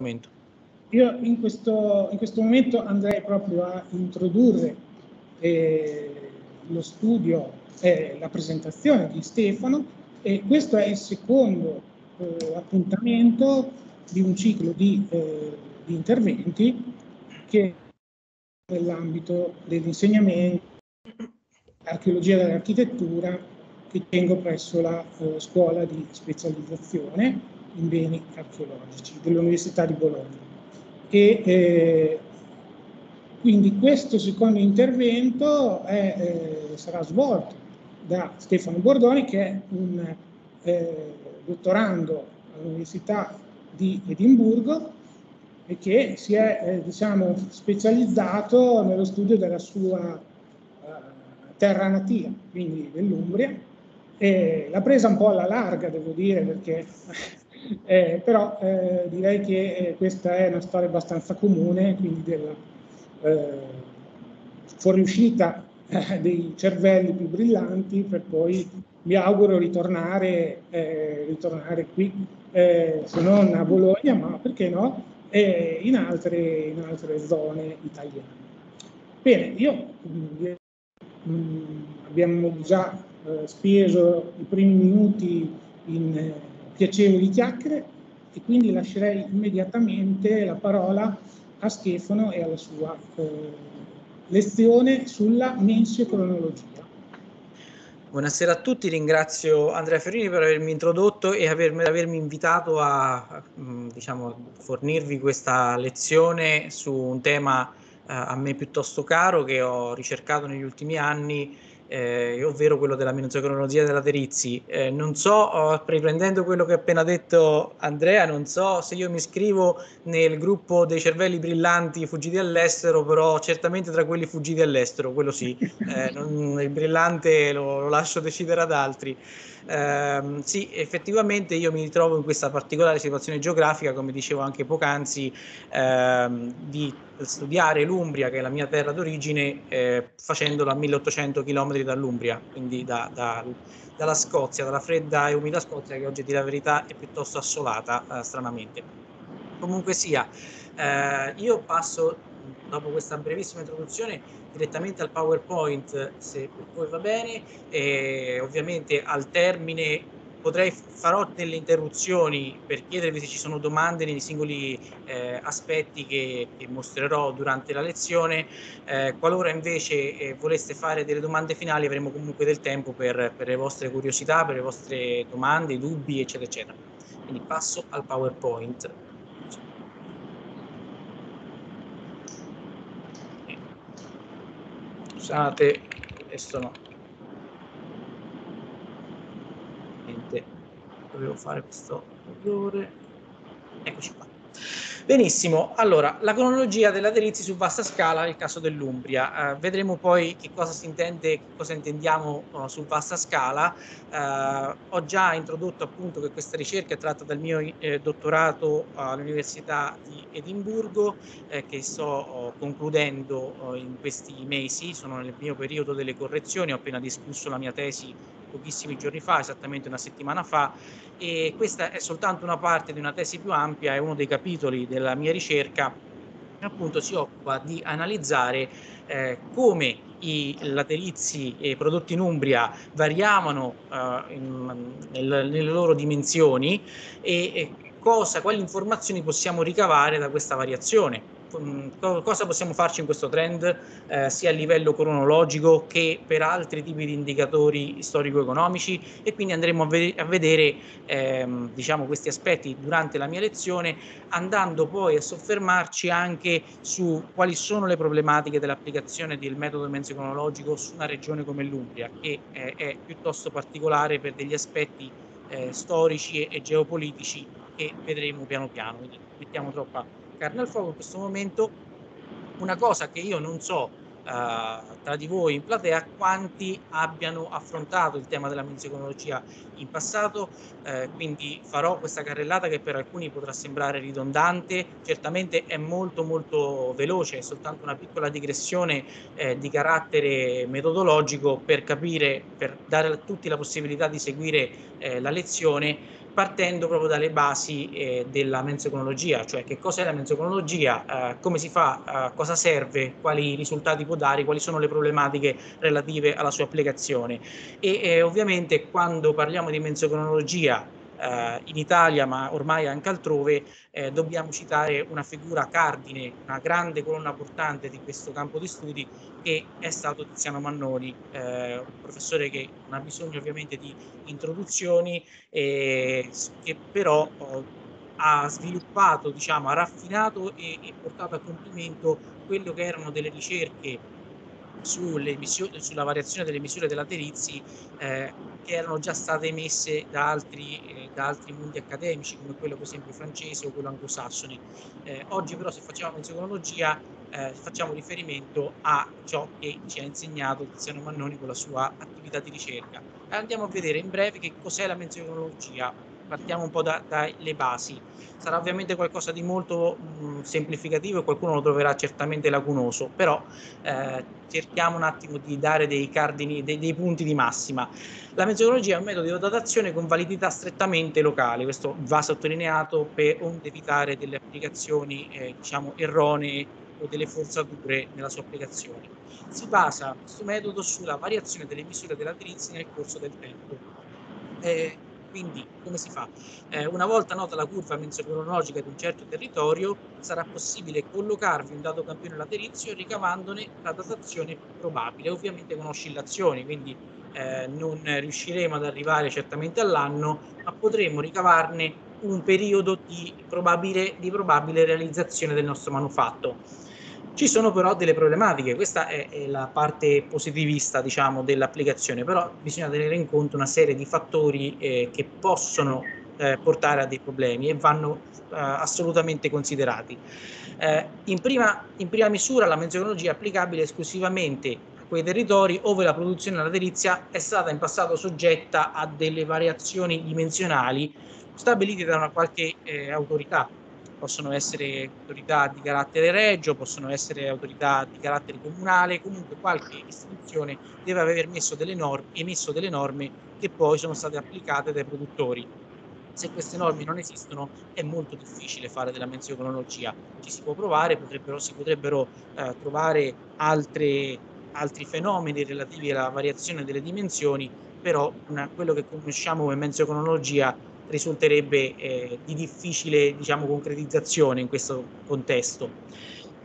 momento. Io in questo, in questo momento andrei proprio a introdurre eh, lo studio, eh, la presentazione di Stefano e questo è il secondo eh, appuntamento di un ciclo di, eh, di interventi che nell'ambito dell'insegnamento, archeologia dell'architettura che tengo presso la eh, scuola di specializzazione in beni archeologici dell'Università di Bologna. E, eh, quindi questo secondo intervento è, eh, sarà svolto da Stefano Bordoni che è un eh, dottorando all'Università di Edimburgo e che si è eh, diciamo, specializzato nello studio della sua eh, terra natia, quindi dell'Umbria. E l'ha presa un po' alla larga, devo dire, perché eh, però eh, direi che eh, questa è una storia abbastanza comune, quindi della eh, fuoriuscita dei cervelli più brillanti per poi mi auguro ritornare, eh, ritornare qui, eh, se non a Bologna, ma perché no, eh, in, altre, in, altre, zone italiane. Bene, io mh, mm, abbiamo già eh, speso i primi minuti in eh, piacevoli chiacchiere e quindi lascerei immediatamente la parola a Stefano e alla sua eh, lezione sulla mensiocronologia. Buonasera a tutti, ringrazio Andrea Ferrini per avermi introdotto e avermi, avermi invitato a diciamo, fornirvi questa lezione su un tema eh, a me piuttosto caro che ho ricercato negli ultimi anni eh, ovvero quello della minozocronologia della Terizzi. Eh, non so, riprendendo quello che ha appena detto Andrea, non so se io mi iscrivo nel gruppo dei cervelli brillanti fuggiti all'estero, però certamente tra quelli fuggiti all'estero, quello sì, eh, non, il brillante lo, lo lascio decidere ad altri. Eh, sì, effettivamente io mi ritrovo in questa particolare situazione geografica, come dicevo anche poc'anzi, ehm, di studiare l'Umbria, che è la mia terra d'origine, eh, facendolo a 1800 km dall'Umbria, quindi da, da, dalla Scozia, dalla fredda e umida Scozia, che oggi, di la verità, è piuttosto assolata, eh, stranamente. Comunque sia, eh, io passo, dopo questa brevissima introduzione, direttamente al PowerPoint, se per voi va bene, e ovviamente al termine potrei farò delle interruzioni per chiedervi se ci sono domande nei singoli eh, aspetti che, che, mostrerò durante la lezione. Eh, qualora invece eh, voleste fare delle domande finali avremo comunque del tempo per, per, le vostre curiosità, per le vostre domande, dubbi, eccetera, eccetera. Quindi passo al PowerPoint. Scusate, adesso no. Niente, dovevo fare questo errore. Eccoci qua. Benissimo, allora la cronologia della Delizi su vasta scala nel caso dell'Umbria. Uh, vedremo poi che cosa si intende, cosa intendiamo uh, su vasta scala. Uh, ho già introdotto appunto che questa ricerca è tratta dal mio eh, dottorato all'Università di Edimburgo eh, che sto concludendo in questi mesi, sono nel mio periodo delle correzioni, ho appena discusso la mia tesi pochissimi giorni fa, esattamente una settimana fa, e questa è soltanto una parte di una tesi più ampia, è uno dei capitoli della mia ricerca che appunto si occupa di analizzare eh, come i laterizi eh, prodotti in Umbria variavano eh, in, nel, nelle loro dimensioni e, e cosa, quali informazioni possiamo ricavare da questa variazione cosa possiamo farci in questo trend eh, sia a livello cronologico che per altri tipi di indicatori storico-economici? E quindi andremo a, ve a vedere ehm, diciamo, questi aspetti durante la mia lezione andando poi a soffermarci anche su quali sono le problematiche dell'applicazione del metodo mezzo cronologico su una regione come l'Umbria che eh, è piuttosto particolare per degli aspetti eh, storici e, e geopolitici che vedremo piano piano, quindi mettiamo troppa carne al fuoco in questo momento una cosa che io non so uh, tra di voi in platea quanti abbiano affrontato il tema della menziconologia in passato, eh, quindi farò questa carrellata che per alcuni potrà sembrare ridondante, certamente è molto molto veloce, è soltanto una piccola digressione eh, di carattere metodologico per capire, per dare a tutti la possibilità di seguire eh, la lezione partendo proprio dalle basi eh, della mensoconologia, cioè che cos'è la mensoconologia, eh, come si fa, eh, cosa serve, quali risultati può dare, quali sono le problematiche relative alla sua applicazione. E eh, ovviamente quando parliamo di mensoconologia eh, in Italia, ma ormai anche altrove, eh, dobbiamo citare una figura cardine, una grande colonna portante di questo campo di studi che è stato Tiziano Mannoni, eh, un professore che non ha bisogno ovviamente di introduzioni, che però oh, ha sviluppato, diciamo, ha raffinato e, e portato a compimento quello che erano delle ricerche sulla variazione delle misure dei laterizi eh, che erano già state emesse da altri, eh, da altri mondi accademici come quello per esempio francese o quello anglosassone. Eh, oggi però se facciamo mensoconologia eh, facciamo riferimento a ciò che ci ha insegnato Tiziano Mannoni con la sua attività di ricerca. Andiamo a vedere in breve che cos'è la mensoconologia partiamo un po' dalle da basi. Sarà ovviamente qualcosa di molto mh, semplificativo e qualcuno lo troverà certamente lacunoso, però eh, cerchiamo un attimo di dare dei cardini, dei, dei punti di massima. La metodologia è un metodo di datazione con validità strettamente locale, questo va sottolineato per evitare delle applicazioni eh, diciamo erronee o delle forzature nella sua applicazione. Si basa questo metodo sulla variazione delle misure della dell'atriz nel corso del tempo. Eh, quindi, come si fa? Eh, una volta nota la curva mensocronologica di un certo territorio, sarà possibile collocarvi un dato campione laterizio ricavandone la datazione probabile, ovviamente con oscillazioni, quindi eh, non riusciremo ad arrivare certamente all'anno, ma potremo ricavarne un periodo di probabile, di probabile realizzazione del nostro manufatto. Ci sono però delle problematiche, questa è, è la parte positivista diciamo, dell'applicazione, però bisogna tenere in conto una serie di fattori eh, che possono eh, portare a dei problemi e vanno eh, assolutamente considerati. Eh, in prima, in, prima, misura la menzionologia è applicabile esclusivamente a quei territori dove la produzione laterizia è stata in passato soggetta a delle variazioni dimensionali stabilite da una qualche eh, autorità possono essere autorità di carattere regio, possono essere autorità di carattere comunale, comunque qualche istituzione deve aver delle norme, emesso delle norme che poi sono state applicate dai produttori. Se queste norme non esistono è molto difficile fare della mensionologia. Ci si può provare, potrebbero, si potrebbero eh, trovare altre, altri fenomeni relativi alla variazione delle dimensioni, però una, quello che conosciamo come mensionologia risulterebbe eh, di difficile diciamo, concretizzazione in questo contesto.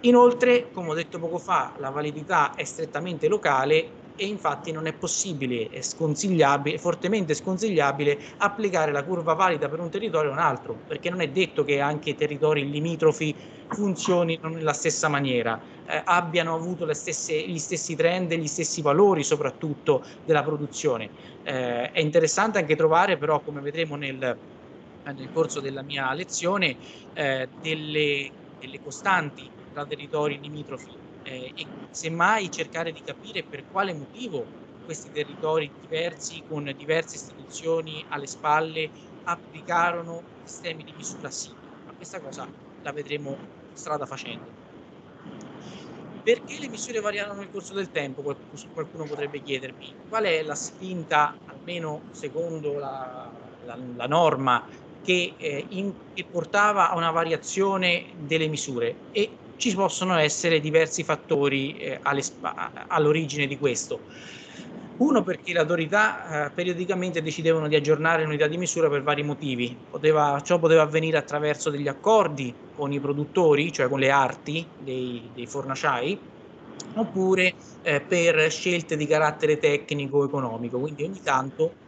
Inoltre, come ho detto poco fa, la validità è strettamente locale e infatti non è possibile, è sconsigliabile, fortemente sconsigliabile applicare la curva valida per un territorio o un altro, perché non è detto che anche i territori limitrofi funzionino nella stessa maniera, eh, abbiano avuto stesse, gli stessi trend e gli stessi valori soprattutto della produzione. Eh, è interessante anche trovare però, come vedremo nel, nel corso della mia lezione, eh, delle, delle costanti tra territori limitrofi eh, e semmai cercare di capire per quale motivo questi territori diversi con diverse istituzioni alle spalle applicarono sistemi di misura simili, ma questa cosa la vedremo strada facendo. Perché le misure variano nel corso del tempo? Qualcuno potrebbe chiedermi. Qual è la spinta, almeno secondo la, la, la norma, che, eh, in, che portava a una variazione delle misure? E ci possono essere diversi fattori eh, all'origine di questo. Uno perché le autorità eh, periodicamente decidevano di aggiornare l'unità di misura per vari motivi. Poteva, ciò poteva avvenire attraverso degli accordi con i produttori, cioè con le arti dei, dei fornaciai, oppure eh, per scelte di carattere tecnico-economico. Quindi ogni tanto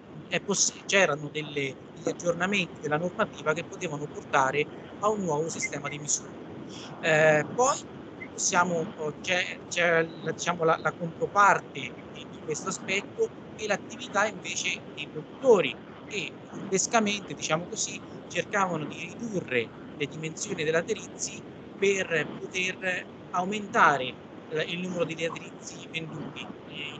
poss- c'erano delle, degli aggiornamenti della normativa che potevano portare a un nuovo sistema di misura. Eh, poi possiamo, c'è, c'è diciamo, la, la, controparte di, di, questo aspetto e l'attività invece dei produttori che indescamente, diciamo così, cercavano di ridurre le dimensioni dei laterizi per poter aumentare il numero di laterizi venduti.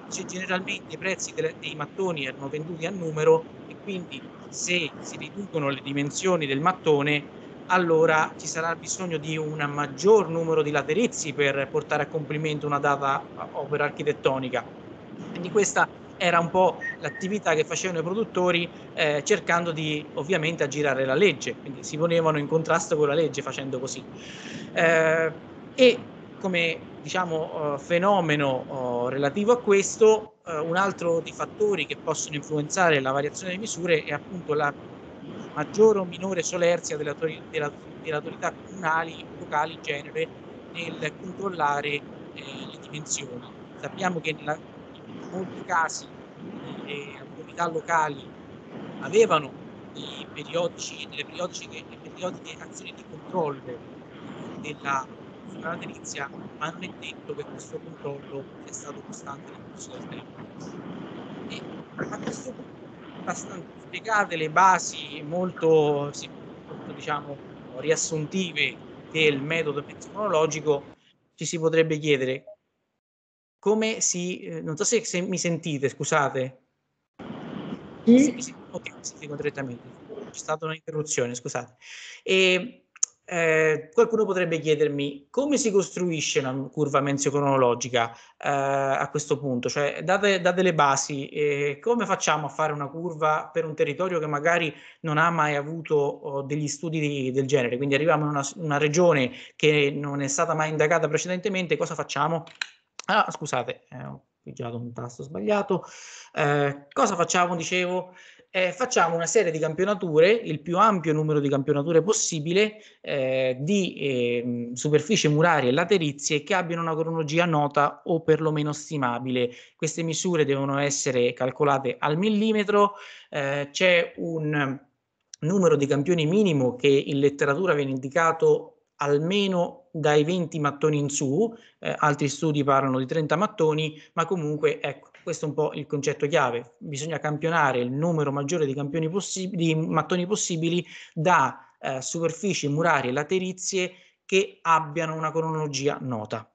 Cioè, generalmente i prezzi dei mattoni erano venduti a numero e quindi se si riducono le dimensioni del mattone allora ci sarà bisogno di un maggior numero di laterizi per portare a compimento una data opera architettonica. Quindi questa era un po' l'attività che facevano i produttori eh, cercando di ovviamente aggirare la legge, quindi si ponevano in contrasto con la legge facendo così. Eh, e come diciamo, uh, fenomeno uh, relativo a questo, uh, un altro dei fattori che possono influenzare la variazione delle misure è appunto la maggiore o minore solerzia delle, autori- della, delle autorità comunali, locali in genere, nel controllare eh, le dimensioni. Sappiamo che nella, in molti casi le autorità locali avevano periodici, delle periodiche, periodiche azioni di controllo della sulla laterizia, ma non è detto che questo controllo sia stato costante nel corso del tempo. E a questo punto, spiegate le basi molto, sì, molto diciamo, riassuntive del metodo cronologico, ci si potrebbe chiedere come si, eh, non so se, se mi sentite, scusate. Sì. Sì, ok, mi sentite correttamente. C'è stata un'interruzione, scusate. E eh, qualcuno potrebbe chiedermi come si costruisce una curva menzio-cronologica eh, a questo punto, cioè date, date le basi, eh, come facciamo a fare una curva per un territorio che magari non ha mai avuto oh, degli studi di, del genere, quindi arriviamo in una, una, regione che non è stata mai indagata precedentemente, cosa facciamo? Ah, scusate, eh, ho pigiato un tasto sbagliato, eh, cosa facciamo, dicevo? Eh, facciamo una serie di campionature, il più ampio numero di campionature possibile, eh, di eh, superfici murarie e laterizie che abbiano una cronologia nota o perlomeno stimabile. Queste misure devono essere calcolate al millimetro, eh, c'è un numero di campioni minimo che in letteratura viene indicato almeno dai 20 mattoni in su, eh, altri studi parlano di 30 mattoni, ma comunque ecco, questo è un po' il concetto chiave. Bisogna campionare il numero maggiore di, campioni possib- di mattoni possibili da eh, superfici murarie laterizie che abbiano una cronologia nota.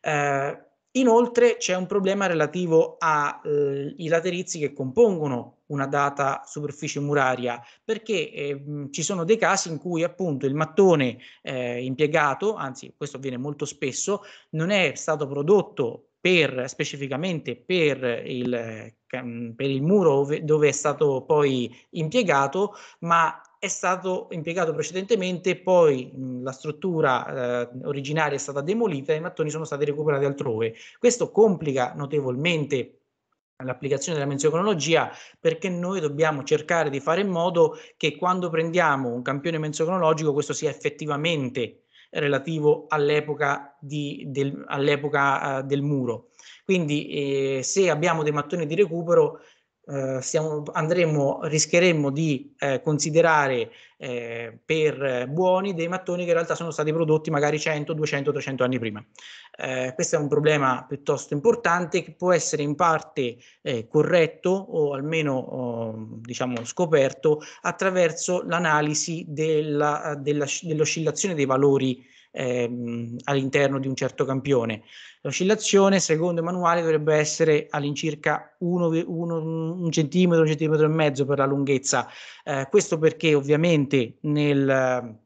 Eh, inoltre c'è un problema relativo ai eh, laterizi che compongono una data superficie muraria perché eh, ci sono dei casi in cui appunto il mattone eh, impiegato, anzi questo avviene molto spesso, non è stato prodotto per, specificamente per il, per il muro dove è stato poi impiegato, ma è stato impiegato precedentemente, poi mh, la struttura eh, originaria è stata demolita e i mattoni sono stati recuperati altrove. Questo complica notevolmente l'applicazione della menziochronologia perché noi dobbiamo cercare di fare in modo che quando prendiamo un campione menziochronologico questo sia effettivamente relativo all'epoca, di, del, all'epoca uh, del muro. Quindi eh, se abbiamo dei mattoni di recupero eh, stiamo, andremo, rischieremmo di eh, considerare eh, per buoni dei mattoni che in realtà sono stati prodotti magari 100, 200, 300 anni prima. Eh, questo è un problema piuttosto importante che può essere in parte eh, corretto o almeno oh, diciamo scoperto attraverso l'analisi della, della, dell'oscillazione dei valori ehm, all'interno di un certo campione. L'oscillazione, secondo i manuali, dovrebbe essere all'incirca uno, uno, un centimetro, un centimetro e mezzo per la lunghezza. Eh, questo perché ovviamente nel,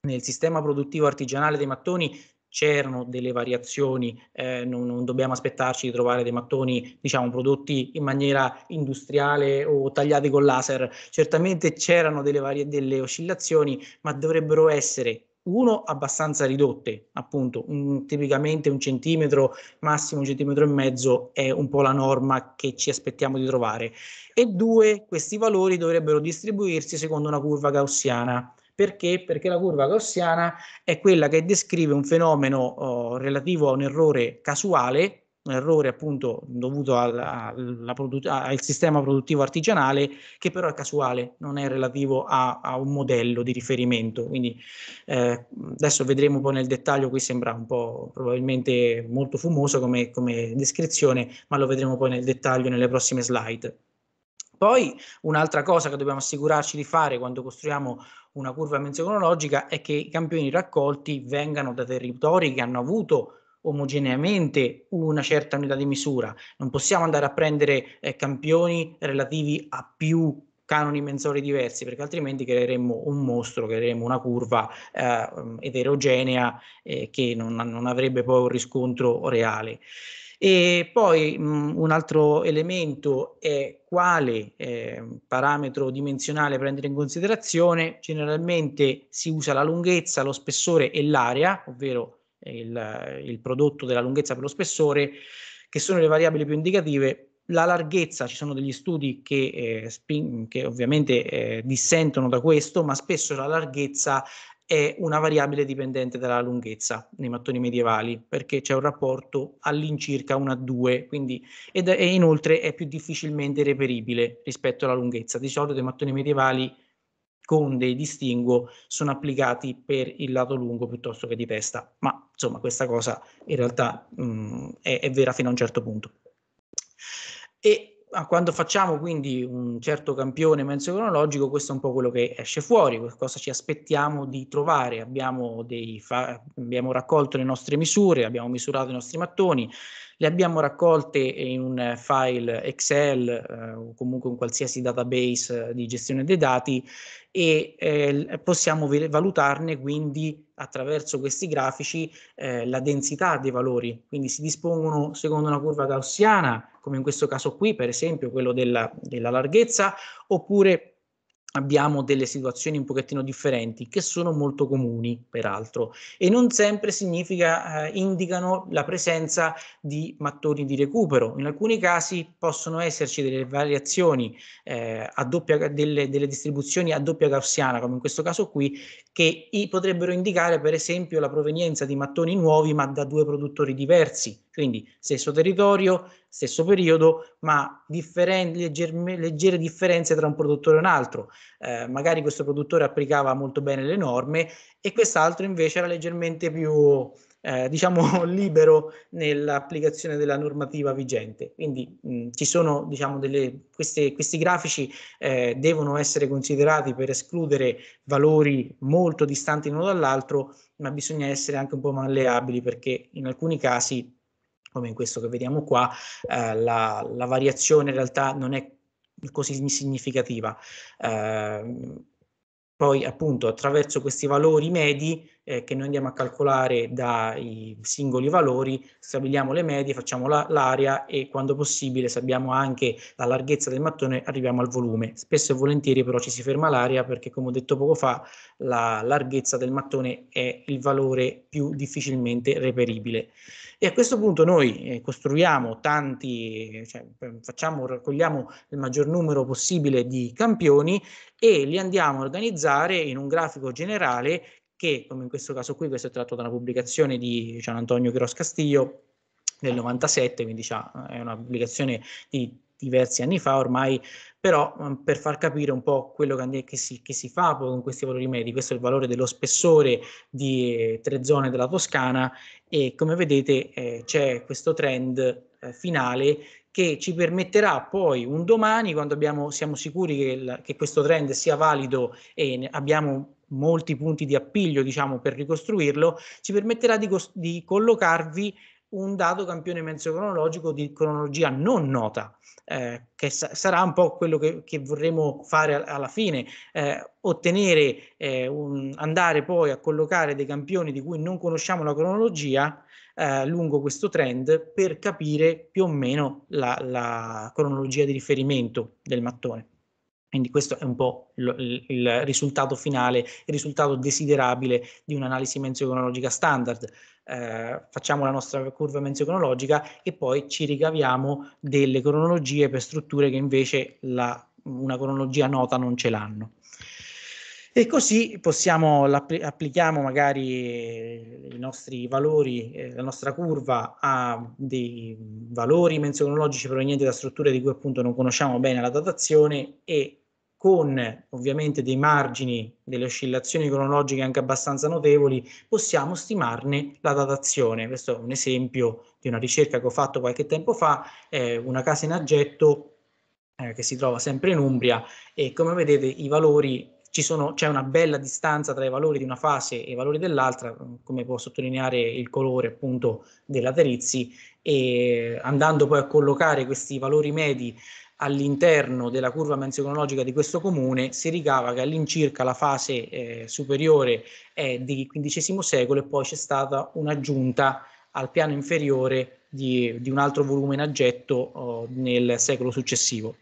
nel sistema produttivo artigianale dei mattoni c'erano delle variazioni, eh, non, non, dobbiamo aspettarci di trovare dei mattoni, diciamo, prodotti in maniera industriale o tagliati con laser. Certamente c'erano delle, varie, delle oscillazioni, ma dovrebbero essere uno abbastanza ridotte, appunto, un, tipicamente un centimetro, massimo un centimetro e mezzo è un po' la norma che ci aspettiamo di trovare. E due, questi valori dovrebbero distribuirsi secondo una curva gaussiana. Perché? Perché la curva gaussiana è quella che descrive un fenomeno oh, relativo a un errore casuale un errore appunto dovuto al, al sistema produttivo artigianale che però è casuale, non è relativo a, a un modello di riferimento. Quindi eh, adesso vedremo poi nel dettaglio, qui sembra un po' probabilmente molto fumoso come, come descrizione, ma lo vedremo poi nel dettaglio nelle prossime slide. Poi un'altra cosa che dobbiamo assicurarci di fare quando costruiamo una curva menzio-cronologica è che i campioni raccolti vengano da territori che hanno avuto omogeneamente una certa unità di misura. Non possiamo andare a prendere eh, campioni relativi a più canoni mensori diversi, perché altrimenti creeremmo un mostro, creeremmo una curva eh, eterogenea eh, che non, non, avrebbe poi un riscontro reale. E poi mh, un altro elemento è quale eh, parametro dimensionale prendere in considerazione. Generalmente si usa la lunghezza, lo spessore e l'area, ovvero il, il prodotto della lunghezza per lo spessore, che sono le variabili più indicative la larghezza, ci sono degli studi che, eh, spin- che ovviamente eh, dissentono da questo, ma spesso la larghezza è una variabile dipendente dalla lunghezza nei mattoni medievali, perché c'è un rapporto all'incirca 1 a 2, quindi, ed, e inoltre è più difficilmente reperibile rispetto alla lunghezza. Di solito i mattoni medievali con dei distinguo sono applicati per il lato lungo piuttosto che di testa, ma insomma questa cosa in realtà mh, è, è vera fino a un certo punto. E quando facciamo quindi un certo campione mezzo cronologico, questo è un po' quello che esce fuori, cosa ci aspettiamo di trovare. Abbiamo, abbiamo raccolto le nostre misure, abbiamo misurato i nostri mattoni, le abbiamo raccolte in un file Excel eh, o comunque in qualsiasi database di gestione dei dati e eh, possiamo valutarne quindi attraverso questi grafici eh, la densità dei valori, quindi si dispongono secondo una curva gaussiana, come in questo caso qui, per esempio quello della, della larghezza, oppure abbiamo delle situazioni un pochettino differenti che sono molto comuni peraltro e non sempre significa eh, indicano la presenza di mattoni di recupero. In alcuni casi possono esserci delle variazioni eh, a doppia delle, delle, distribuzioni a doppia gaussiana come in questo caso qui che potrebbero indicare per esempio la provenienza di mattoni nuovi ma da due produttori diversi quindi stesso territorio, stesso periodo, ma differen- legger- leggere differenze tra un produttore e un altro. Eh, magari questo produttore applicava molto bene le norme e quest'altro invece era leggermente più, eh, diciamo, libero nell'applicazione della normativa vigente. Quindi mh, ci sono, diciamo, delle, queste, questi grafici eh, devono essere considerati per escludere valori molto distanti l'uno dall'altro, ma bisogna essere anche un po' malleabili perché in alcuni casi come in questo che vediamo qua, eh, la, la, variazione in realtà non è così significativa. Eh, poi appunto attraverso questi valori medi eh, che noi andiamo a calcolare dai singoli valori, stabiliamo le medie, facciamo la, l'area e quando possibile se abbiamo anche la larghezza del mattone arriviamo al volume. Spesso e volentieri però ci si ferma l'area perché come ho detto poco fa la larghezza del mattone è il valore più difficilmente reperibile. E a questo punto noi eh, costruiamo tanti, cioè, facciamo, raccogliamo il maggior numero possibile di campioni e li andiamo a organizzare in un grafico generale che, come in questo caso qui, questo è tratto da una pubblicazione di Gian Antonio Quiros Castillo del 97, quindi è una pubblicazione di diversi anni fa ormai, però um, per far capire un po' quello che, che, si, che, si, fa con questi valori medi, questo è il valore dello spessore di eh, tre zone della Toscana e come vedete eh, c'è questo trend eh, finale che ci permetterà poi un domani, quando abbiamo, siamo sicuri che, il, che questo trend sia valido e abbiamo molti punti di appiglio diciamo per ricostruirlo, ci permetterà di, di collocarvi un dato campione mezzo cronologico di cronologia non nota, eh, che sa- sarà un po' quello che, che vorremmo fare a- alla fine, eh, ottenere, eh, un, andare poi a collocare dei campioni di cui non conosciamo la cronologia eh, lungo questo trend per capire più o meno la, la cronologia di riferimento del mattone. Quindi questo è un po' il, il, risultato finale, il risultato desiderabile di un'analisi menzio-cronologica standard. Eh, facciamo la nostra curva menzio-cronologica e poi ci ricaviamo delle cronologie per strutture che invece la, una cronologia nota non ce l'hanno. E così possiamo, applichiamo magari i nostri valori, eh, la nostra curva a dei valori menzio-cronologici provenienti da strutture di cui appunto non conosciamo bene la datazione e con ovviamente dei margini, delle oscillazioni cronologiche anche abbastanza notevoli, possiamo stimarne la datazione. Questo è un esempio di una ricerca che ho fatto qualche tempo fa, eh, una casa in aggetto eh, che si trova sempre in Umbria e come vedete i valori c'è una bella distanza tra i valori di una fase e i valori dell'altra, come può sottolineare il colore appunto dei laterizi, e andando poi a collocare questi valori medi all'interno della curva menzio-cronologica di questo comune si ricava che all'incirca la fase eh, superiore è di XV secolo e poi c'è stata un'aggiunta al piano inferiore di, di un altro volume in aggetto oh, nel secolo successivo.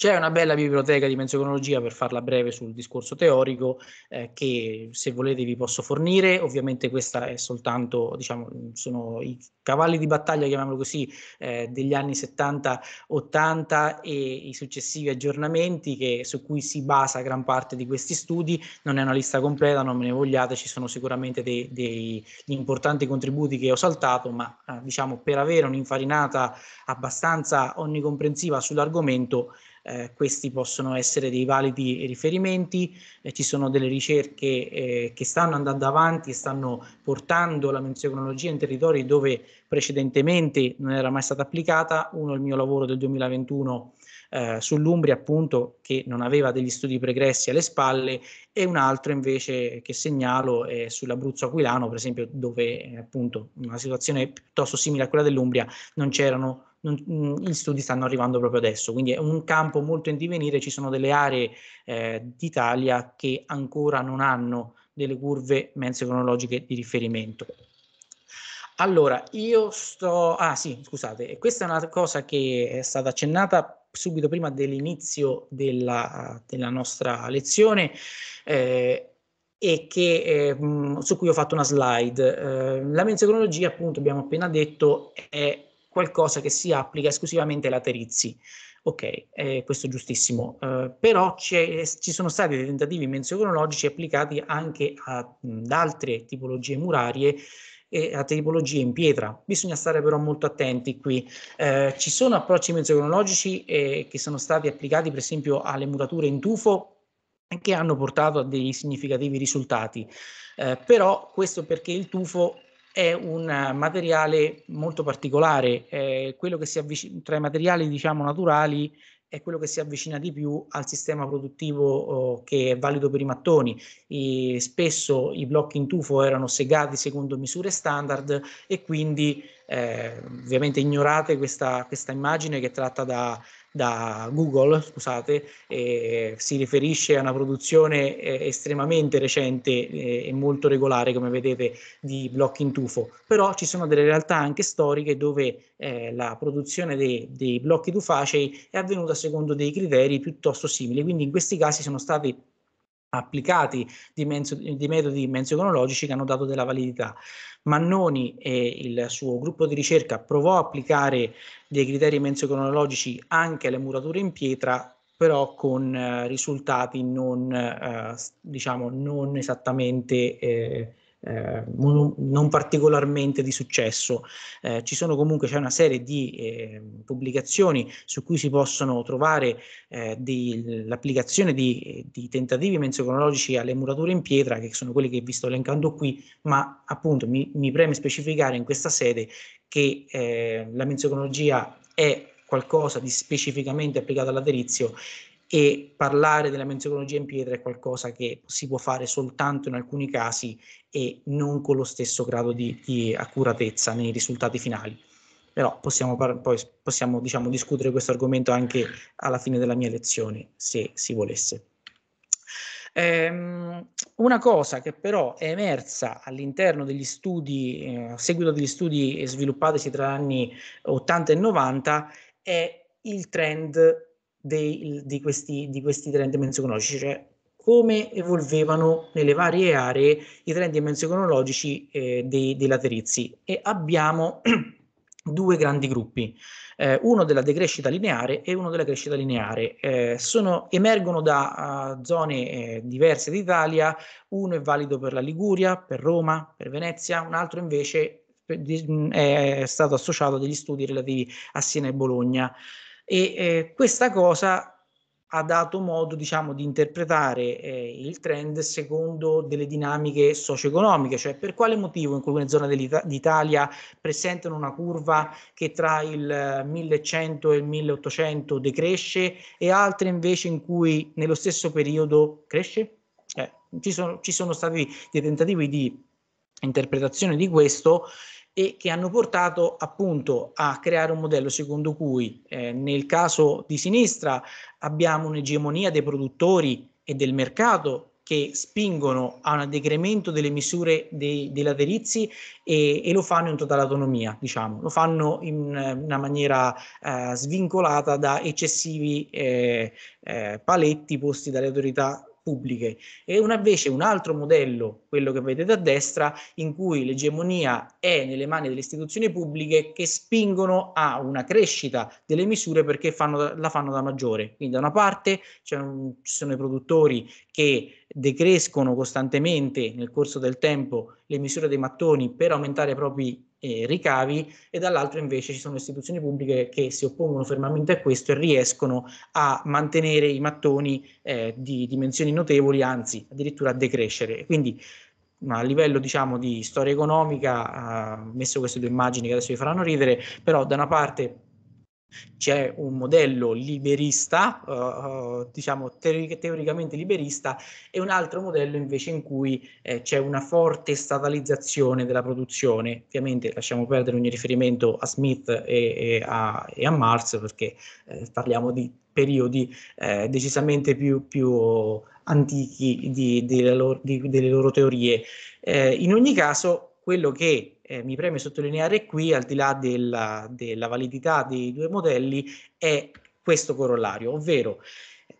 C'è una bella biblioteca di menzionologia, per farla breve sul discorso teorico, eh, che se volete vi posso fornire. Ovviamente questa è soltanto, diciamo, sono i cavalli di battaglia, chiamiamolo così, eh, degli anni 70-80 e i successivi aggiornamenti che, su cui si basa gran parte di questi studi. Non è una lista completa, non me ne vogliate, ci sono sicuramente dei, dei importanti contributi che ho saltato, ma eh, diciamo per avere un'infarinata abbastanza onnicomprensiva sull'argomento eh, questi possono essere dei validi riferimenti, eh, ci sono delle ricerche eh, che stanno andando avanti e stanno portando la menzionologia in territori dove precedentemente non era mai stata applicata, uno è il mio lavoro del 2021 eh, sull'Umbria appunto che non aveva degli studi pregressi alle spalle e un altro invece che segnalo è sull'Abruzzo Aquilano per esempio dove eh, appunto una situazione piuttosto simile a quella dell'Umbria non c'erano non, mm, gli studi stanno arrivando proprio adesso, quindi è un campo molto in divenire, ci sono delle aree eh, d'Italia che ancora non hanno delle curve menzio-cronologiche di riferimento. Allora, io sto... Ah sì, scusate, questa è una cosa che è stata accennata subito prima dell'inizio della, della, nostra lezione eh, e che, eh, su cui ho fatto una slide. Eh, la menzionologia, appunto, abbiamo appena detto, è qualcosa che si applica esclusivamente ai laterizi. Ok, eh, questo è giustissimo, uh, però ci sono stati dei tentativi menzionologici applicati anche ad altre tipologie murarie e a tipologie in pietra. Bisogna stare però molto attenti qui. Eh, ci sono approcci menzionologici eh, che sono stati applicati per esempio alle murature in tufo che hanno portato a dei significativi risultati. Eh, però questo perché il tufo è un materiale molto particolare, eh, quello che si avvicina tra i materiali diciamo naturali è quello che si avvicina di più al sistema produttivo oh, che è valido per i mattoni. I, spesso i blocchi in tufo erano segati secondo misure standard e quindi eh, ovviamente ignorate questa, questa immagine che è tratta da da Google, scusate, eh, si riferisce a una produzione eh, estremamente recente eh, e molto regolare, come vedete, di blocchi in tufo. Però ci sono delle realtà anche storiche dove eh, la produzione dei, dei blocchi tufacei è avvenuta secondo dei criteri piuttosto simili. Quindi in questi casi sono stati applicati di, menzo, di metodi menzio-cronologici che hanno dato della validità. Mannoni e il suo gruppo di ricerca provò a applicare dei criteri menzio-cronologici anche alle murature in pietra, però con eh, risultati non, eh, diciamo, non esattamente eh, eh, non particolarmente di successo. Eh, ci sono comunque c'è una serie di eh, pubblicazioni su cui si possono trovare eh, l'applicazione di, di, tentativi menzionologici alle murature in pietra, che sono quelli che vi sto elencando qui, ma appunto mi, mi preme specificare in questa sede che eh, la menzionologia è qualcosa di specificamente applicato al laterizio e parlare della menzionologia in pietra è qualcosa che si può fare soltanto in alcuni casi e non con lo stesso grado di, di accuratezza nei risultati finali. Però possiamo, poi possiamo diciamo, discutere questo argomento anche alla fine della mia lezione, se si volesse. Ehm, una cosa che però è emersa all'interno degli studi, eh, a seguito degli studi sviluppatisi tra gli anni 80 e 90, è il trend dei, di, questi, di questi trend menzionologici, cioè come evolvevano nelle varie aree i trend menzionologici eh, dei, dei laterizi e abbiamo due grandi gruppi, eh, uno della decrescita lineare e uno della crescita lineare. Eh, sono, emergono da uh, zone eh, diverse d'Italia, uno è valido per la Liguria, per Roma, per Venezia, un altro invece è stato associato a degli studi relativi a Siena e Bologna e eh, questa cosa ha dato modo diciamo di interpretare eh, il trend secondo delle dinamiche socio-economiche, cioè per quale motivo in alcune zone d'Italia presentano una curva che tra il 1100 e il 1800 decresce e altre invece in cui nello stesso periodo cresce? Eh, ci, sono, ci sono stati dei tentativi di interpretazione di questo e che hanno portato appunto a creare un modello secondo cui eh, nel caso di sinistra abbiamo un'egemonia dei produttori e del mercato che spingono a un decremento delle misure dei, dei laterizi e, e, lo fanno in totale autonomia, diciamo, lo fanno in una maniera eh, svincolata da eccessivi eh, eh, paletti posti dalle autorità pubbliche e una, invece un altro modello, quello che vedete a destra, in cui l'egemonia è nelle mani delle istituzioni pubbliche che spingono a una crescita delle misure perché fanno, la fanno da maggiore. Quindi da una parte un, ci sono i produttori che decrescono costantemente nel corso del tempo le misure dei mattoni per aumentare i propri eh, ricavi e dall'altro invece ci sono istituzioni pubbliche che si oppongono fermamente a questo e riescono a mantenere i mattoni eh, di dimensioni notevoli, anzi addirittura a decrescere. Quindi a livello diciamo di storia economica, uh, messo queste due immagini che adesso vi faranno ridere, però da una parte c'è un modello liberista, uh, diciamo teori- teoricamente liberista, e un altro modello invece in cui eh, c'è una forte statalizzazione della produzione. Ovviamente lasciamo perdere ogni riferimento a Smith e, e, a, e a, Marx perché eh, parliamo di periodi eh, decisamente più, più antichi di, di, di, delle loro teorie. Eh, in ogni caso, quello che eh, mi preme sottolineare qui, al di là della, della validità dei due modelli, è questo corollario, ovvero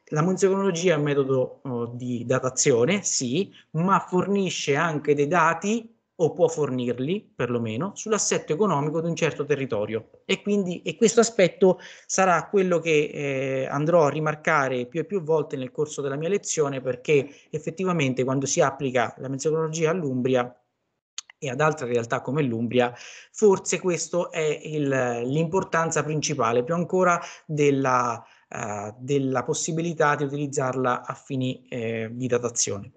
la museologia è un metodo oh, di datazione, sì, ma fornisce anche dei dati o può fornirli perlomeno sull'assetto economico di un certo territorio. E quindi e questo aspetto sarà quello che eh, andrò a rimarcare più e più volte nel corso della mia lezione perché effettivamente quando si applica la meteorologia all'Umbria e ad altre realtà come l'Umbria, forse questo è l'importanza principale, più ancora della, uh, della, possibilità di utilizzarla a fini eh, di datazione.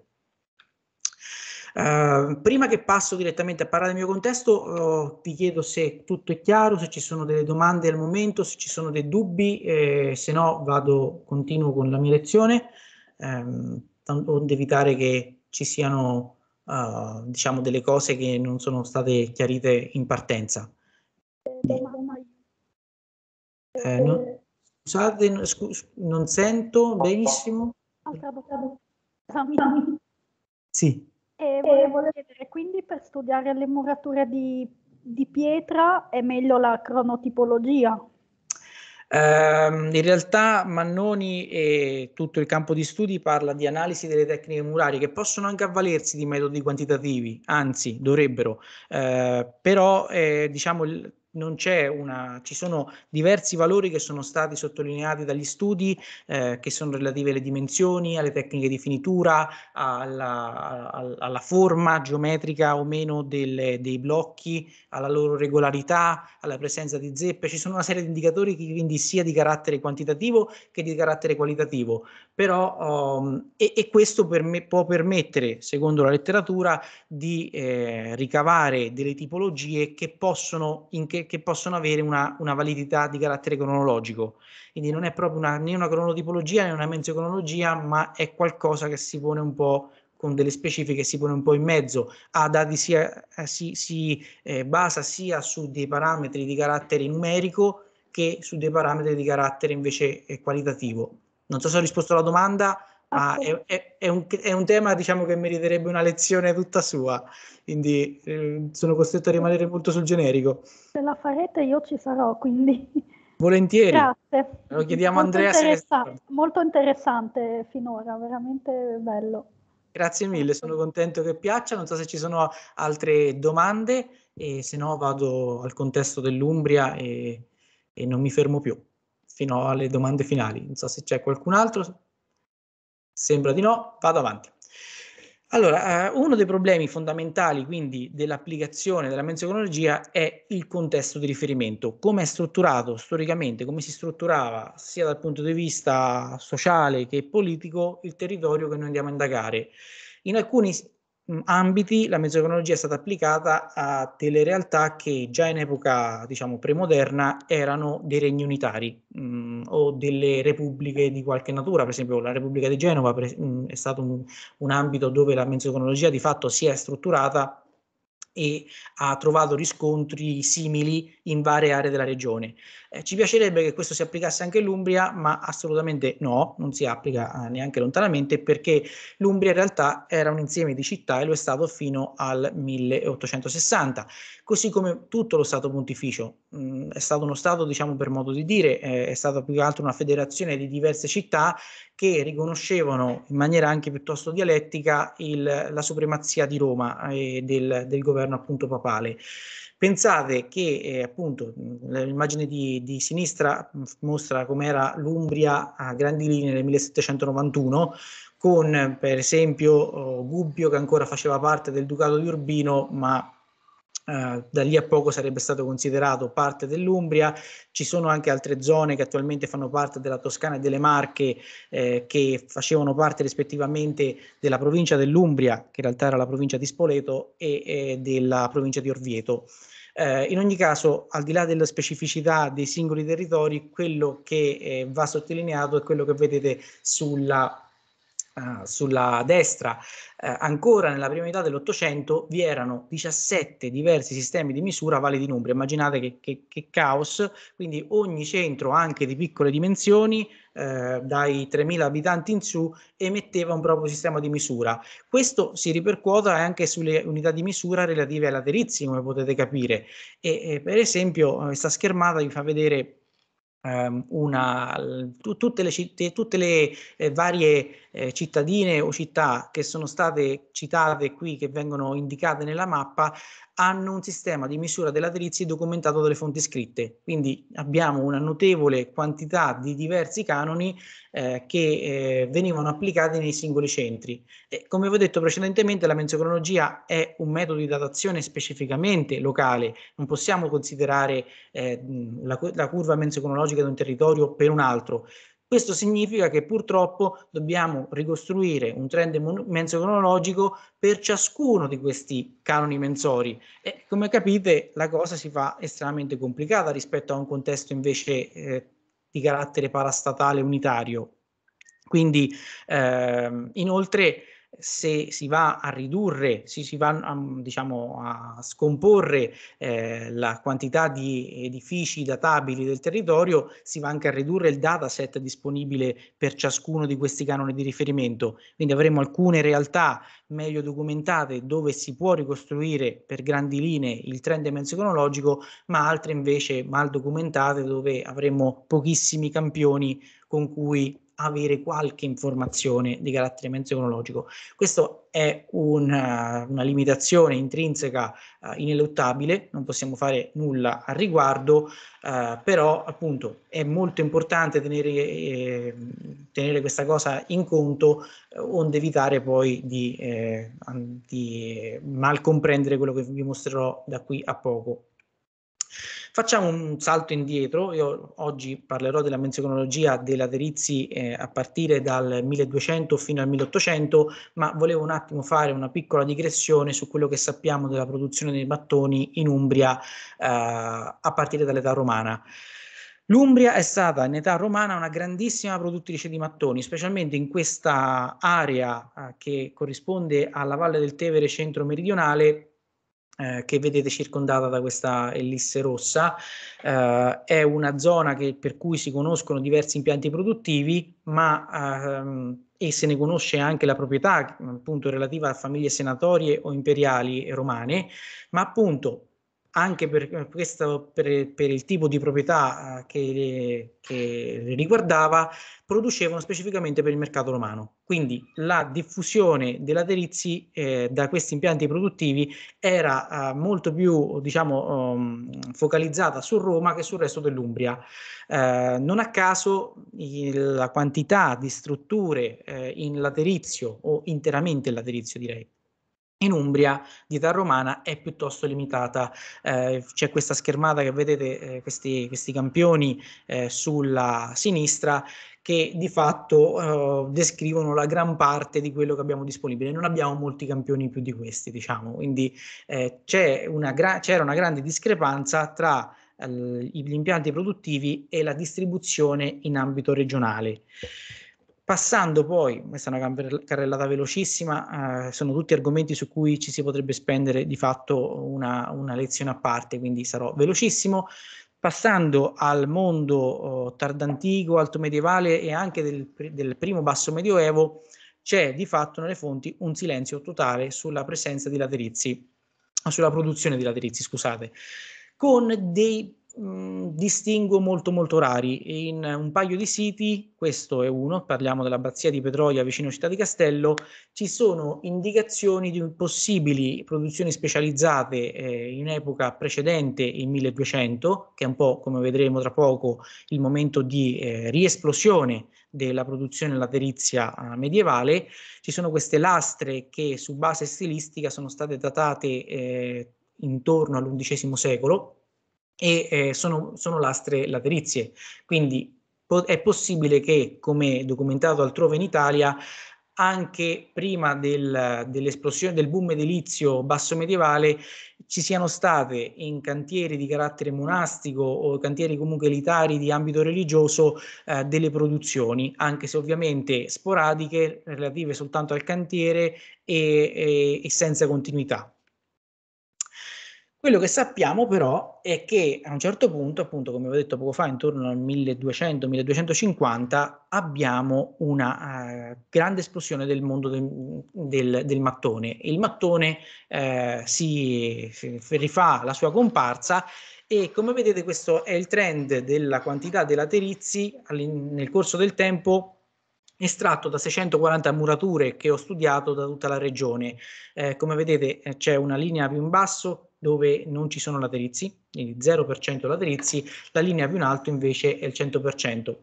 Uh, prima che passo direttamente a parlare del mio contesto, uh, vi chiedo se tutto è chiaro, se ci sono delle domande al momento, se ci sono dei dubbi, eh, se no vado, continuo con la mia lezione, ehm, onde evitare che ci siano uh, diciamo delle cose che non sono state chiarite in partenza. Eh, no, scusate, scus non sento benissimo. Sì. E volevo chiedere, quindi per studiare le murature di, di pietra è meglio la cronotipologia? Uh, in realtà Mannoni e tutto il campo di studi parla di analisi delle tecniche murali che possono anche avvalersi di metodi quantitativi, anzi dovrebbero, uh, però eh, diciamo non c'è una, ci sono diversi valori che sono stati sottolineati dagli studi eh, che sono relativi alle dimensioni, alle tecniche di finitura, alla, alla, forma geometrica o meno delle, dei blocchi, alla loro regolarità, alla presenza di zeppe. Ci sono una serie di indicatori che quindi sia di carattere quantitativo che di carattere qualitativo, però um, e, e, questo per me, può permettere, secondo la letteratura, di eh, ricavare delle tipologie che possono in che che, possono avere una, una, validità di carattere cronologico. Quindi non è proprio una, né una cronotipologia né una menzocronologia, ma è qualcosa che si pone un po' con delle specifiche si pone un po' in mezzo, ha dati sia, eh, si, si eh, basa sia su dei parametri di carattere numerico che su dei parametri di carattere invece eh, qualitativo. Non so se ho risposto alla domanda, ma è, è, è, un, è, un, tema diciamo, che meriterebbe una lezione tutta sua, quindi eh, sono costretto a rimanere molto sul generico. Se la farete io ci sarò, quindi... Volentieri. Grazie. Lo chiediamo a Andrea. Interessa- molto interessante finora, veramente bello. Grazie mille, sono contento che piaccia. Non so se ci sono altre domande e se no vado al contesto dell'Umbria e, e non mi fermo più fino alle domande finali. Non so se c'è qualcun altro. Sembra di no, vado avanti. Allora, eh, uno dei problemi fondamentali quindi dell'applicazione della menzionologia è il contesto di riferimento, come è strutturato storicamente, come si strutturava sia dal punto di vista sociale che politico il territorio che noi andiamo a indagare. In alcuni ambiti la mezzoeconologia è stata applicata a delle che già in epoca diciamo premoderna erano dei regni unitari mh, o delle repubbliche di qualche natura. Per esempio la Repubblica di Genova mh, è stato un, un, ambito dove la mezzoeconologia di fatto si è strutturata e ha trovato riscontri simili in varie aree della regione. Eh, ci piacerebbe che questo si applicasse anche all'Umbria, ma assolutamente no, non si applica eh, neanche lontanamente perché l'Umbria in realtà era un insieme di città e lo è stato fino al 1860, così come tutto lo Stato Pontificio. Mm, è stato uno Stato, diciamo per modo di dire, eh, è stata più che altro una federazione di diverse città che riconoscevano in maniera anche piuttosto dialettica il, la supremazia di Roma e del, del governo appunto papale. Pensate che eh, appunto l'immagine di, di sinistra mostra com'era l'Umbria a grandi linee nel 1791 con per esempio oh, Gubbio che ancora faceva parte del Ducato di Urbino ma Uh, da lì a poco sarebbe stato considerato parte dell'Umbria. Ci sono anche altre zone che attualmente fanno parte della Toscana e delle Marche eh, che facevano parte rispettivamente della provincia dell'Umbria, che in realtà era la provincia di Spoleto, e, e della provincia di Orvieto. Eh, in ogni caso, al di là della specificità dei singoli territori, quello che eh, va sottolineato è quello che vedete sulla Uh, sulla destra, uh, ancora nella prima metà dell'Ottocento vi erano 17 diversi sistemi di misura validi in Umbria. Immaginate che, che, che caos, quindi ogni centro, anche di piccole dimensioni, uh, dai 3.000 abitanti in su, emetteva un proprio sistema di misura. Questo si ripercuota anche sulle unità di misura relative ai laterizi, come potete capire. E, e per esempio, questa schermata vi fa vedere Ehm, una, tutte le, tutte le eh, varie eh, cittadine o città che sono state citate qui, che vengono indicate nella mappa, hanno un sistema di misura dei laterizi documentato dalle fonti scritte. Quindi abbiamo una notevole quantità di diversi canoni eh, che eh, venivano applicati nei singoli centri. E come vi ho detto precedentemente, la menzocronologia è un metodo di datazione specificamente locale, non possiamo considerare eh, la, la curva menzocronologica di un territorio per un altro. Questo significa che purtroppo dobbiamo ricostruire un trend menso-cronologico per ciascuno di questi canoni mensori e come capite la cosa si fa estremamente complicata rispetto a un contesto invece eh, di carattere parastatale unitario. Quindi ehm, inoltre se si va a ridurre, se si va a, diciamo, a scomporre eh, la quantità di edifici databili del territorio, si va anche a ridurre il dataset disponibile per ciascuno di questi canoni di riferimento. Quindi avremo alcune realtà meglio documentate dove si può ricostruire per grandi linee il trend dimensione cronologico, ma altre invece mal documentate dove avremo pochissimi campioni con cui avere qualche informazione di carattere menzionologico. Questo è una, una limitazione intrinseca uh, ineluttabile, non possiamo fare nulla al riguardo, uh, però appunto è molto importante tenere, eh, tenere questa cosa in conto eh, onde evitare poi di, eh, di mal comprendere quello che vi mostrerò da qui a poco. Facciamo un salto indietro, io oggi parlerò della menzionologia dei laterizi eh, a partire dal 1200 fino al 1800, ma volevo un attimo fare una piccola digressione su quello che sappiamo della produzione dei mattoni in Umbria eh, a partire dall'età romana. L'Umbria è stata in età romana una grandissima produttrice di mattoni, specialmente in questa area eh, che corrisponde alla Valle del Tevere centro-meridionale eh, che vedete circondata da questa ellisse rossa, eh, è una zona che, per cui si conoscono diversi impianti produttivi, ma ehm, e se ne conosce anche la proprietà appunto relativa a famiglie senatorie o imperiali romane, ma appunto anche per, eh, questo, per, per il tipo di proprietà eh, che, che riguardava, producevano specificamente per il mercato romano. Quindi la diffusione dei laterizi eh, da questi impianti produttivi era eh, molto più diciamo, um, focalizzata su Roma che sul resto dell'Umbria. Eh, non a caso il, la quantità di strutture eh, in laterizio o interamente in laterizio direi in Umbria età romana è piuttosto limitata. Eh, c'è questa schermata che vedete, eh, questi, questi, campioni eh, sulla sinistra che di fatto eh, descrivono la gran parte di quello che abbiamo disponibile. Non abbiamo molti campioni più di questi, diciamo, quindi eh, una gra- c'era una grande discrepanza tra eh, gli impianti produttivi e la distribuzione in ambito regionale. Passando poi, questa è una carrellata velocissima, eh, sono tutti argomenti su cui ci si potrebbe spendere di fatto una, una lezione a parte, quindi sarò velocissimo. Passando al mondo oh, tardantico, alto medievale e anche del, del primo basso medioevo, c'è di fatto nelle fonti un silenzio totale sulla presenza di laterizi, sulla produzione di laterizi, scusate, con dei distinguo molto molto rari. In un paio di siti, questo è uno, parliamo dell'abbazia di Petroia vicino Città di Castello, ci sono indicazioni di possibili produzioni specializzate eh, in epoca precedente, in 1200, che è un po' come vedremo tra poco il momento di eh, riesplosione della produzione laterizia eh, medievale. Ci sono queste lastre che su base stilistica sono state datate eh, intorno all'undicesimo secolo e eh, sono, sono, lastre laterizie. Quindi po- è possibile che, come documentato altrove in Italia, anche prima del, dell'esplosione del boom edilizio basso medievale ci siano state in cantieri di carattere monastico o cantieri comunque elitari di ambito religioso eh, delle produzioni, anche se ovviamente sporadiche, relative soltanto al cantiere e, e, e senza continuità. Quello che sappiamo però è che a un certo punto, appunto come ho detto poco fa, intorno al 1200-1250, abbiamo una uh, grande esplosione del mondo del, del, del mattone. Il mattone uh, si, si, rifà la sua comparsa e come vedete questo è il trend della quantità dei laterizi nel corso del tempo estratto da 640 murature che ho studiato da tutta la regione. Eh, come vedete eh, c'è una linea più in basso dove non ci sono laterizi, quindi 0% laterizi, la linea più in alto invece è il 100%.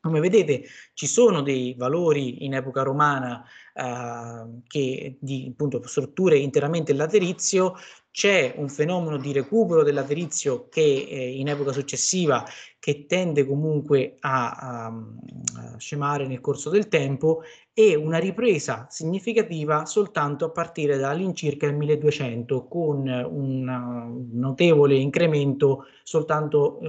Come vedete ci sono dei valori in epoca romana eh, che di appunto, strutture interamente in laterizio, c'è un fenomeno di recupero del laterizio che eh, in epoca successiva che tende comunque a, a, a, scemare nel corso del tempo e una ripresa significativa soltanto a partire dall'incirca il 1200 con un notevole incremento soltanto eh,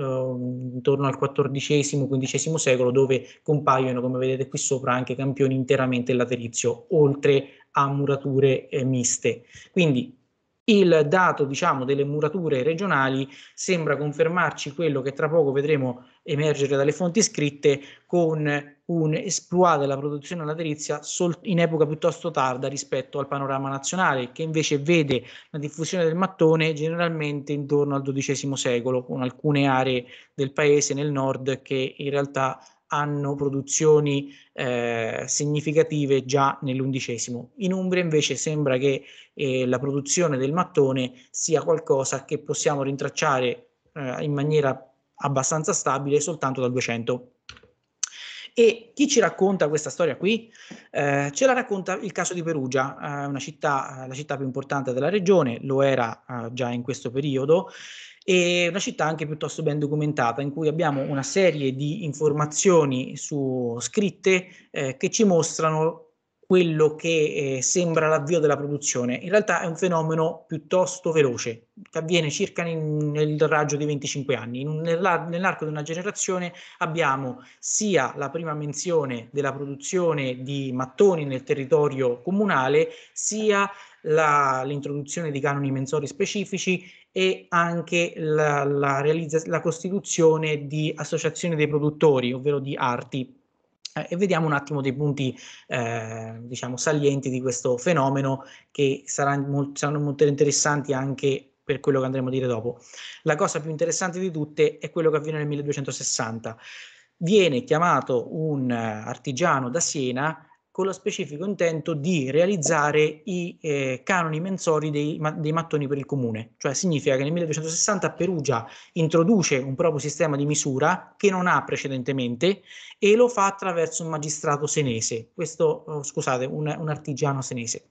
intorno al XIV-XV secolo dove compaiono come vedete qui sopra anche campioni interamente in laterizio oltre a murature eh, miste. Quindi il dato diciamo delle murature regionali sembra confermarci quello che tra poco vedremo emergere dalle fonti scritte con un esploit della produzione laterizia in epoca piuttosto tarda rispetto al panorama nazionale che invece vede la diffusione del mattone generalmente intorno al XII secolo con alcune aree del paese nel nord che in realtà hanno produzioni eh, significative già nell'undicesimo. In Umbria invece sembra che eh, la produzione del mattone sia qualcosa che possiamo rintracciare eh, in maniera abbastanza stabile soltanto dal 200. E chi ci racconta questa storia qui? Eh, ce la racconta il caso di Perugia, eh, una città, la città più importante della regione, lo era eh, già in questo periodo, e una città anche piuttosto ben documentata in cui abbiamo una serie di informazioni su, scritte eh, che ci mostrano quello che eh, sembra l'avvio della produzione. In realtà è un fenomeno piuttosto veloce, che avviene circa in, nel raggio di 25 anni. nell'arco di una generazione abbiamo sia la prima menzione della produzione di mattoni nel territorio comunale, sia l'introduzione di canoni mensori specifici e anche la, la, la costituzione di associazioni dei produttori, ovvero di arti. Eh, e vediamo un attimo dei punti eh, diciamo salienti di questo fenomeno che saranno, saranno molto interessanti anche per quello che andremo a dire dopo. La cosa più interessante di tutte è quello che avviene nel 1260. Viene chiamato un artigiano da Siena con lo specifico intento di realizzare i eh, canoni mensori dei, dei, mattoni per il comune. Cioè significa che nel 1260 Perugia introduce un proprio sistema di misura che non ha precedentemente e lo fa attraverso un magistrato senese, questo, oh, scusate, un, un artigiano senese.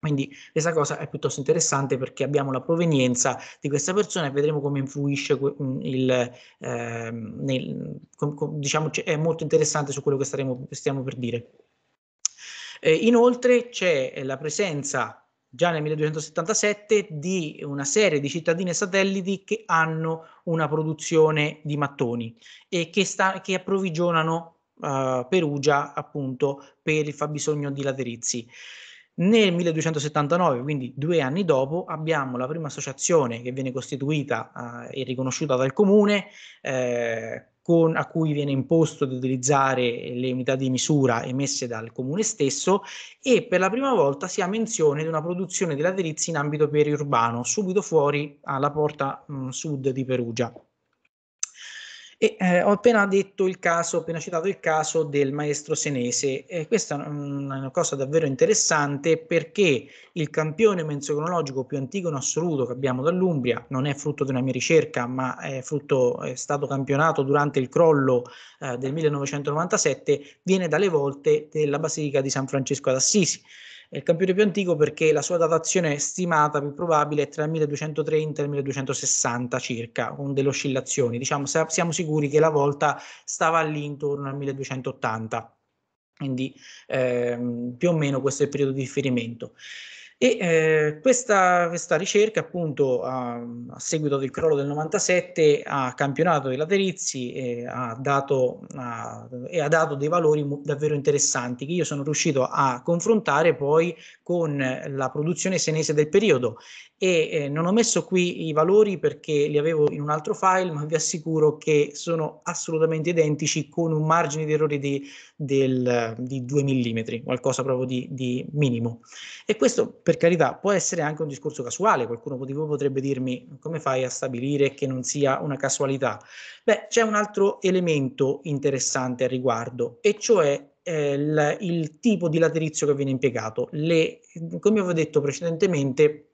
Quindi questa cosa è piuttosto interessante perché abbiamo la provenienza di questa persona e vedremo come influisce il, eh, nel, com, com, diciamo, è molto interessante su quello che staremo, stiamo per dire. Eh, inoltre c'è eh, la presenza già nel 1277 di una serie di cittadine satelliti che hanno una produzione di mattoni e che, sta, che approvvigionano uh, Perugia appunto per il fabbisogno di laterizi. Nel 1279, quindi due anni dopo, abbiamo la prima associazione che viene costituita uh, e riconosciuta dal comune, eh, con, a cui viene imposto di utilizzare le unità di misura emesse dal comune stesso e per la prima volta si ha menzione di una produzione di laterizi in ambito periurbano, subito fuori alla porta mh, sud di Perugia. E eh, ho appena detto il caso, appena citato il caso del maestro senese. E questa è una cosa davvero interessante perché il campione menzocronologico più antico in assoluto che abbiamo dall'Umbria non è frutto di una mia ricerca, ma è, frutto, è stato campionato durante il crollo eh, del 1997, viene dalle volte della Basilica di San Francesco d'Assisi. È il campione più antico perché la sua datazione stimata più probabile è tra il 1230 e il 1260 circa, con delle oscillazioni. Diciamo, siamo sicuri che la volta stava lì intorno al 1280. Quindi ehm, più o meno questo è il periodo di riferimento. E eh, questa, questa, ricerca, appunto, a, a, seguito del crollo del 97, ha campionato i laterizi e ha dato, a, e ha dato dei valori davvero interessanti che io sono riuscito a confrontare poi con la produzione senese del periodo e eh, non ho messo qui i valori perché li avevo in un altro file, ma vi assicuro che sono assolutamente identici con un margine di errore di, del, di 2 mm, qualcosa proprio di, di, minimo. E questo, per carità, può essere anche un discorso casuale, qualcuno di voi potrebbe dirmi come fai a stabilire che non sia una casualità? Beh, c'è un altro elemento interessante al riguardo, e cioè eh, il, il, tipo di laterizio che viene impiegato. Le, come avevo detto precedentemente,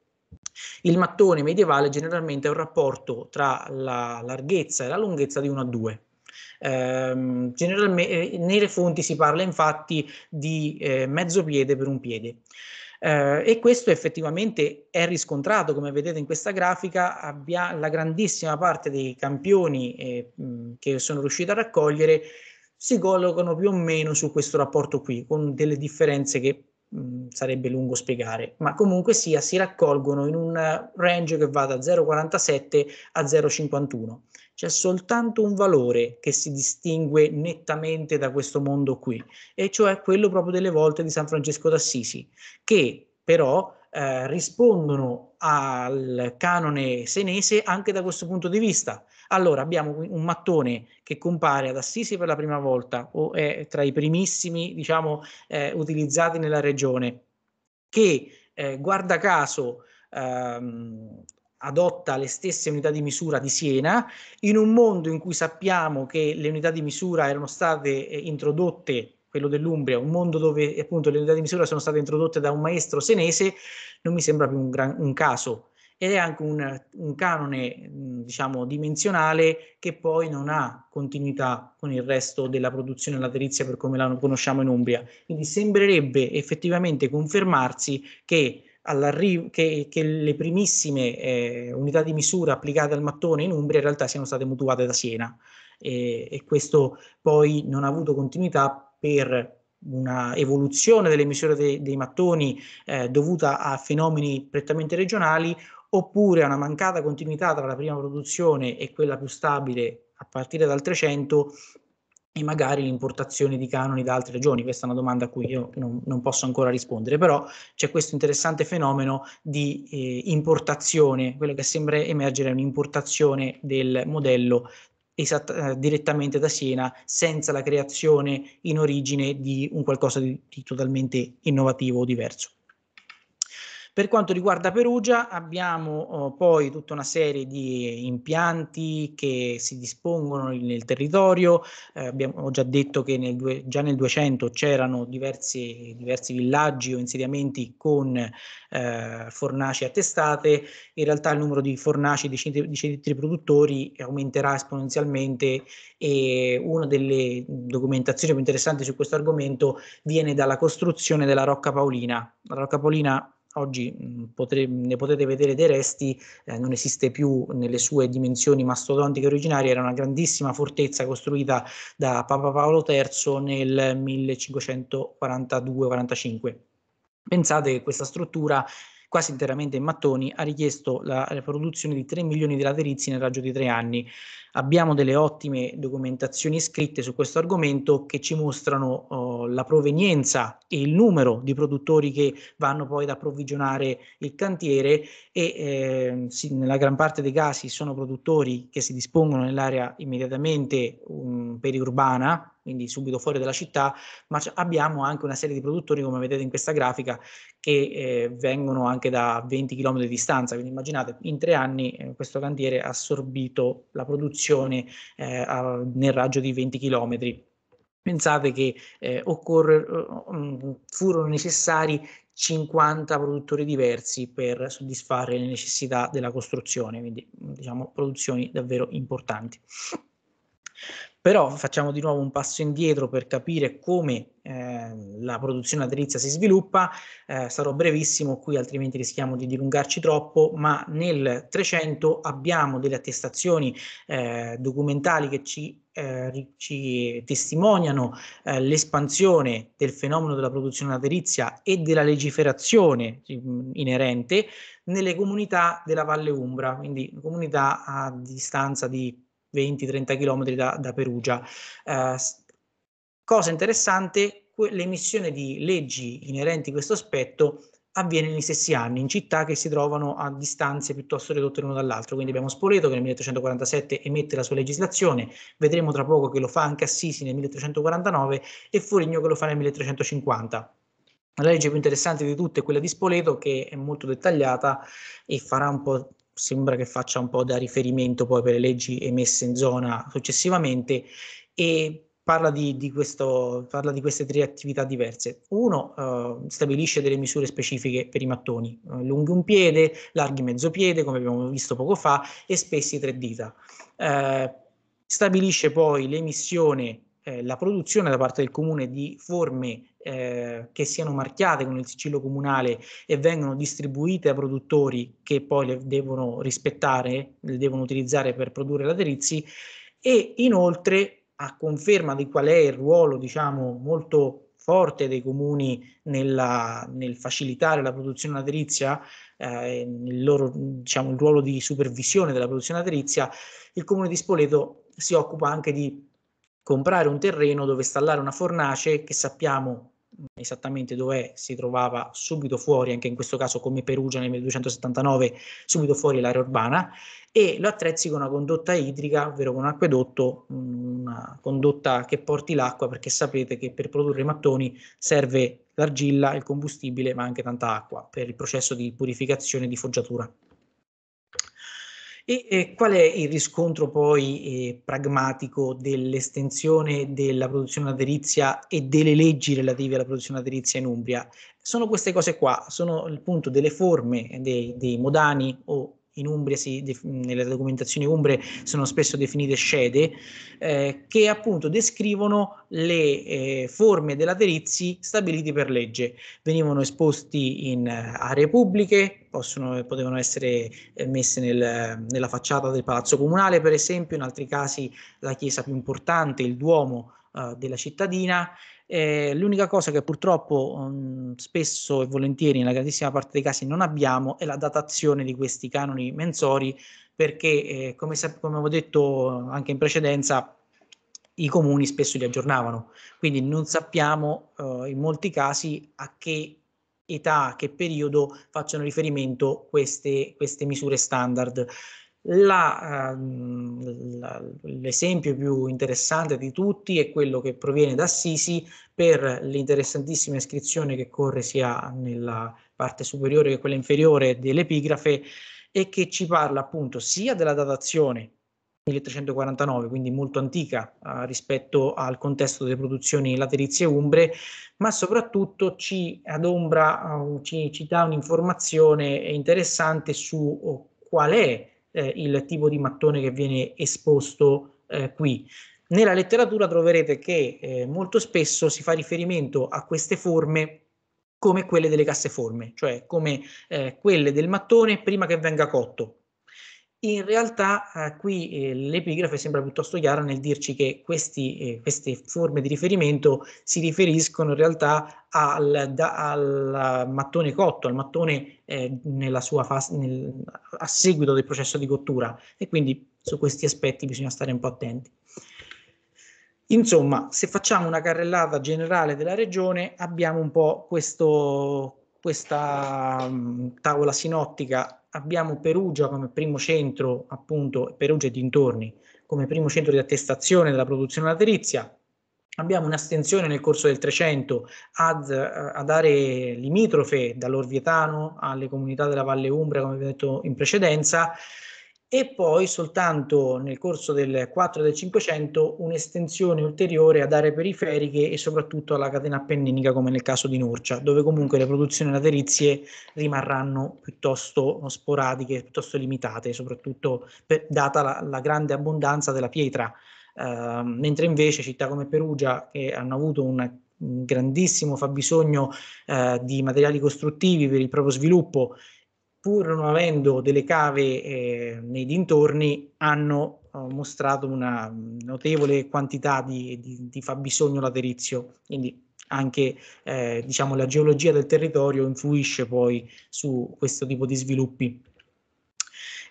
il mattone medievale generalmente è un rapporto tra la larghezza e la lunghezza di 1 a 2. Eh, generalmente, nelle fonti si parla infatti di eh, mezzo piede per un piede. Eh, e questo effettivamente è riscontrato, come vedete in questa grafica, abbia, la grandissima parte dei campioni eh, che sono riusciti a raccogliere si collocano più o meno su questo rapporto qui, con delle differenze che mh, sarebbe lungo spiegare, ma comunque sia si raccolgono in un range che va da 0,47 a 0,51. C'è soltanto un valore che si distingue nettamente da questo mondo qui, e cioè quello proprio delle volte di San Francesco d'Assisi, che però eh, rispondono al canone senese anche da questo punto di vista. Allora abbiamo un mattone che compare ad Assisi per la prima volta o è tra i primissimi diciamo eh, utilizzati nella regione che eh, guarda caso ehm, adotta le stesse unità di misura di Siena in un mondo in cui sappiamo che le unità di misura erano state eh, introdotte quello dell'Umbria, un mondo dove appunto le unità di misura sono state introdotte da un maestro senese, non mi sembra più un, gran, un caso ed è anche un, un canone diciamo dimensionale che poi non ha continuità con il resto della produzione laterizia per come la conosciamo in Umbria. Quindi sembrerebbe effettivamente confermarsi che che, che, le primissime eh, unità di misura applicate al mattone in Umbria in realtà siano state mutuate da Siena. E, e questo poi non ha avuto continuità per una evoluzione delle misure dei, dei mattoni eh, dovuta a fenomeni prettamente regionali oppure a una mancata continuità tra la prima produzione e quella più stabile a partire dal 300 e magari l'importazione di canoni da altre regioni. Questa è una domanda a cui io non, non posso ancora rispondere, però c'è questo interessante fenomeno di eh, importazione, quello che sembra emergere è un'importazione del modello esatta, eh, direttamente da Siena senza la creazione in origine di un qualcosa di, di totalmente innovativo o diverso. Per quanto riguarda Perugia abbiamo oh, poi tutta una serie di impianti che si dispongono nel territorio, eh, abbiamo, ho già detto che nel due, già nel 200 c'erano diversi, diversi villaggi o insediamenti con eh, fornaci attestate, in realtà il numero di fornaci di centri, di centri produttori aumenterà esponenzialmente e una delle documentazioni più interessanti su questo argomento viene dalla costruzione della Rocca Paolina. La Rocca Paolina oggi mh, potre, ne potete vedere dei resti, eh, non esiste più nelle sue dimensioni mastodontiche originarie, era una grandissima fortezza costruita da Papa Paolo III nel 1542-45. Pensate che questa struttura quasi interamente in mattoni, ha richiesto la, la produzione di 3 milioni di laterizi nel raggio di tre anni. Abbiamo delle ottime documentazioni scritte su questo argomento che ci mostrano oh, la provenienza e il numero di produttori che vanno poi ad approvvigionare il cantiere e eh, sì, nella gran parte dei casi sono produttori che si dispongono nell'area immediatamente um, periurbana, quindi subito fuori dalla città, ma abbiamo anche una serie di produttori, come vedete in questa grafica, che eh, vengono anche da 20 km di distanza. Quindi immaginate, in tre anni eh, questo cantiere ha assorbito la produzione eh, a, nel raggio di 20 km. Pensate che eh, occorre, uh, furono necessari 50 produttori diversi per soddisfare le necessità della costruzione, quindi diciamo produzioni davvero importanti. Però facciamo di nuovo un passo indietro per capire come eh, la produzione laterizia si sviluppa. Eh, sarò brevissimo qui, altrimenti rischiamo di dilungarci troppo, ma nel 300 abbiamo delle attestazioni eh, documentali che ci, eh, ci testimoniano eh, l'espansione del fenomeno della produzione laterizia e della legiferazione mh, inerente nelle comunità della Valle Umbra, quindi comunità a distanza di 20-30 km da, da Perugia. Eh, cosa interessante, l'emissione di leggi inerenti a questo aspetto avviene negli stessi anni in città che si trovano a distanze piuttosto ridotte l'uno dall'altro. Quindi abbiamo Spoleto che nel 1347 emette la sua legislazione, vedremo tra poco che lo fa anche Assisi nel 1349 e Foligno che lo fa nel 1350. La legge più interessante di tutte è quella di Spoleto che è molto dettagliata e farà un po' sembra che faccia un po' da riferimento poi per le leggi emesse in zona successivamente e parla di, di, questo, parla di queste tre attività diverse. Uno uh, stabilisce delle misure specifiche per i mattoni, uh, lunghi un piede, larghi mezzo piede, come abbiamo visto poco fa, e spessi tre dita. Uh, stabilisce poi l'emissione eh, la produzione da parte del comune di forme eh, che siano marchiate con il sigillo comunale e vengono distribuite a produttori che poi le devono rispettare, le devono utilizzare per produrre laterizi e inoltre a conferma di qual è il ruolo diciamo molto forte dei comuni nella, nel facilitare la produzione laterizia, eh, il loro diciamo il ruolo di supervisione della produzione laterizia, il comune di Spoleto si occupa anche di comprare un terreno dove installare una fornace che sappiamo esattamente dove si trovava subito fuori, anche in questo caso come Perugia nel 1279, subito fuori l'area urbana, e lo attrezzi con una condotta idrica, ovvero con un acquedotto, una condotta che porti l'acqua, perché sapete che per produrre i mattoni serve l'argilla, il combustibile, ma anche tanta acqua per il processo di purificazione e di foggiatura. E eh, qual è il riscontro poi eh, pragmatico dell'estensione della produzione laterizia e delle leggi relative alla produzione laterizia in Umbria? Sono queste cose qua, sono appunto delle forme dei, dei modani o in Umbria si, nelle documentazioni umbre sono spesso definite scede, eh, che appunto descrivono le eh, forme dei laterizi stabiliti per legge. Venivano esposti in aree pubbliche, possono, potevano essere eh, messe nel, nella facciata del palazzo comunale, per esempio, in altri casi la chiesa più importante, il Duomo eh, della cittadina, eh, l'unica cosa che purtroppo um, spesso e volentieri nella grandissima parte dei casi non abbiamo è la datazione di questi canoni mensori perché eh, come, come avevo detto anche in precedenza i comuni spesso li aggiornavano, quindi non sappiamo uh, in molti casi a che età, a che periodo facciano riferimento queste, queste misure standard. Ehm, l'esempio più interessante di tutti è quello che proviene da Sisi per l'interessantissima iscrizione che corre sia nella parte superiore che quella inferiore dell'epigrafe e che ci parla appunto sia della datazione 1349, quindi molto antica eh, rispetto al contesto delle produzioni laterizie umbre, ma soprattutto ci adombra, uh, ci, ci dà un'informazione interessante su oh, qual è eh, il tipo di mattone che viene esposto eh, qui. Nella letteratura troverete che eh, molto spesso si fa riferimento a queste forme come quelle delle casseforme, cioè come eh, quelle del mattone prima che venga cotto. In realtà eh, qui eh, l'epigrafe sembra piuttosto chiara nel dirci che questi, eh, queste forme di riferimento si riferiscono in realtà al, da, al mattone cotto, al mattone eh, nella sua fase, nel, a seguito del processo di cottura e quindi su questi aspetti bisogna stare un po' attenti. Insomma, se facciamo una carrellata generale della regione abbiamo un po' questo, questa um, tavola sinottica abbiamo Perugia come primo centro, appunto, Perugia e dintorni, come primo centro di attestazione della produzione laterizia. Abbiamo un'astensione nel corso del 300 ad, eh, ad aree limitrofe dall'Orvietano alle comunità della Valle Umbra, come vi ho detto in precedenza, e poi soltanto nel corso del 4 e del 500 un'estensione ulteriore ad aree periferiche e soprattutto alla catena appenninica come nel caso di Norcia, dove comunque le produzioni laterizie rimarranno piuttosto sporadiche, piuttosto limitate, soprattutto per, data la, la, grande abbondanza della pietra, uh, mentre invece città come Perugia, che hanno avuto un, grandissimo fabbisogno uh, di materiali costruttivi per il proprio sviluppo pur non avendo delle cave eh, nei dintorni, hanno eh, mostrato una notevole quantità di, di, di fabbisogno laterizio. Quindi anche eh, diciamo, la geologia del territorio influisce poi su questo tipo di sviluppi.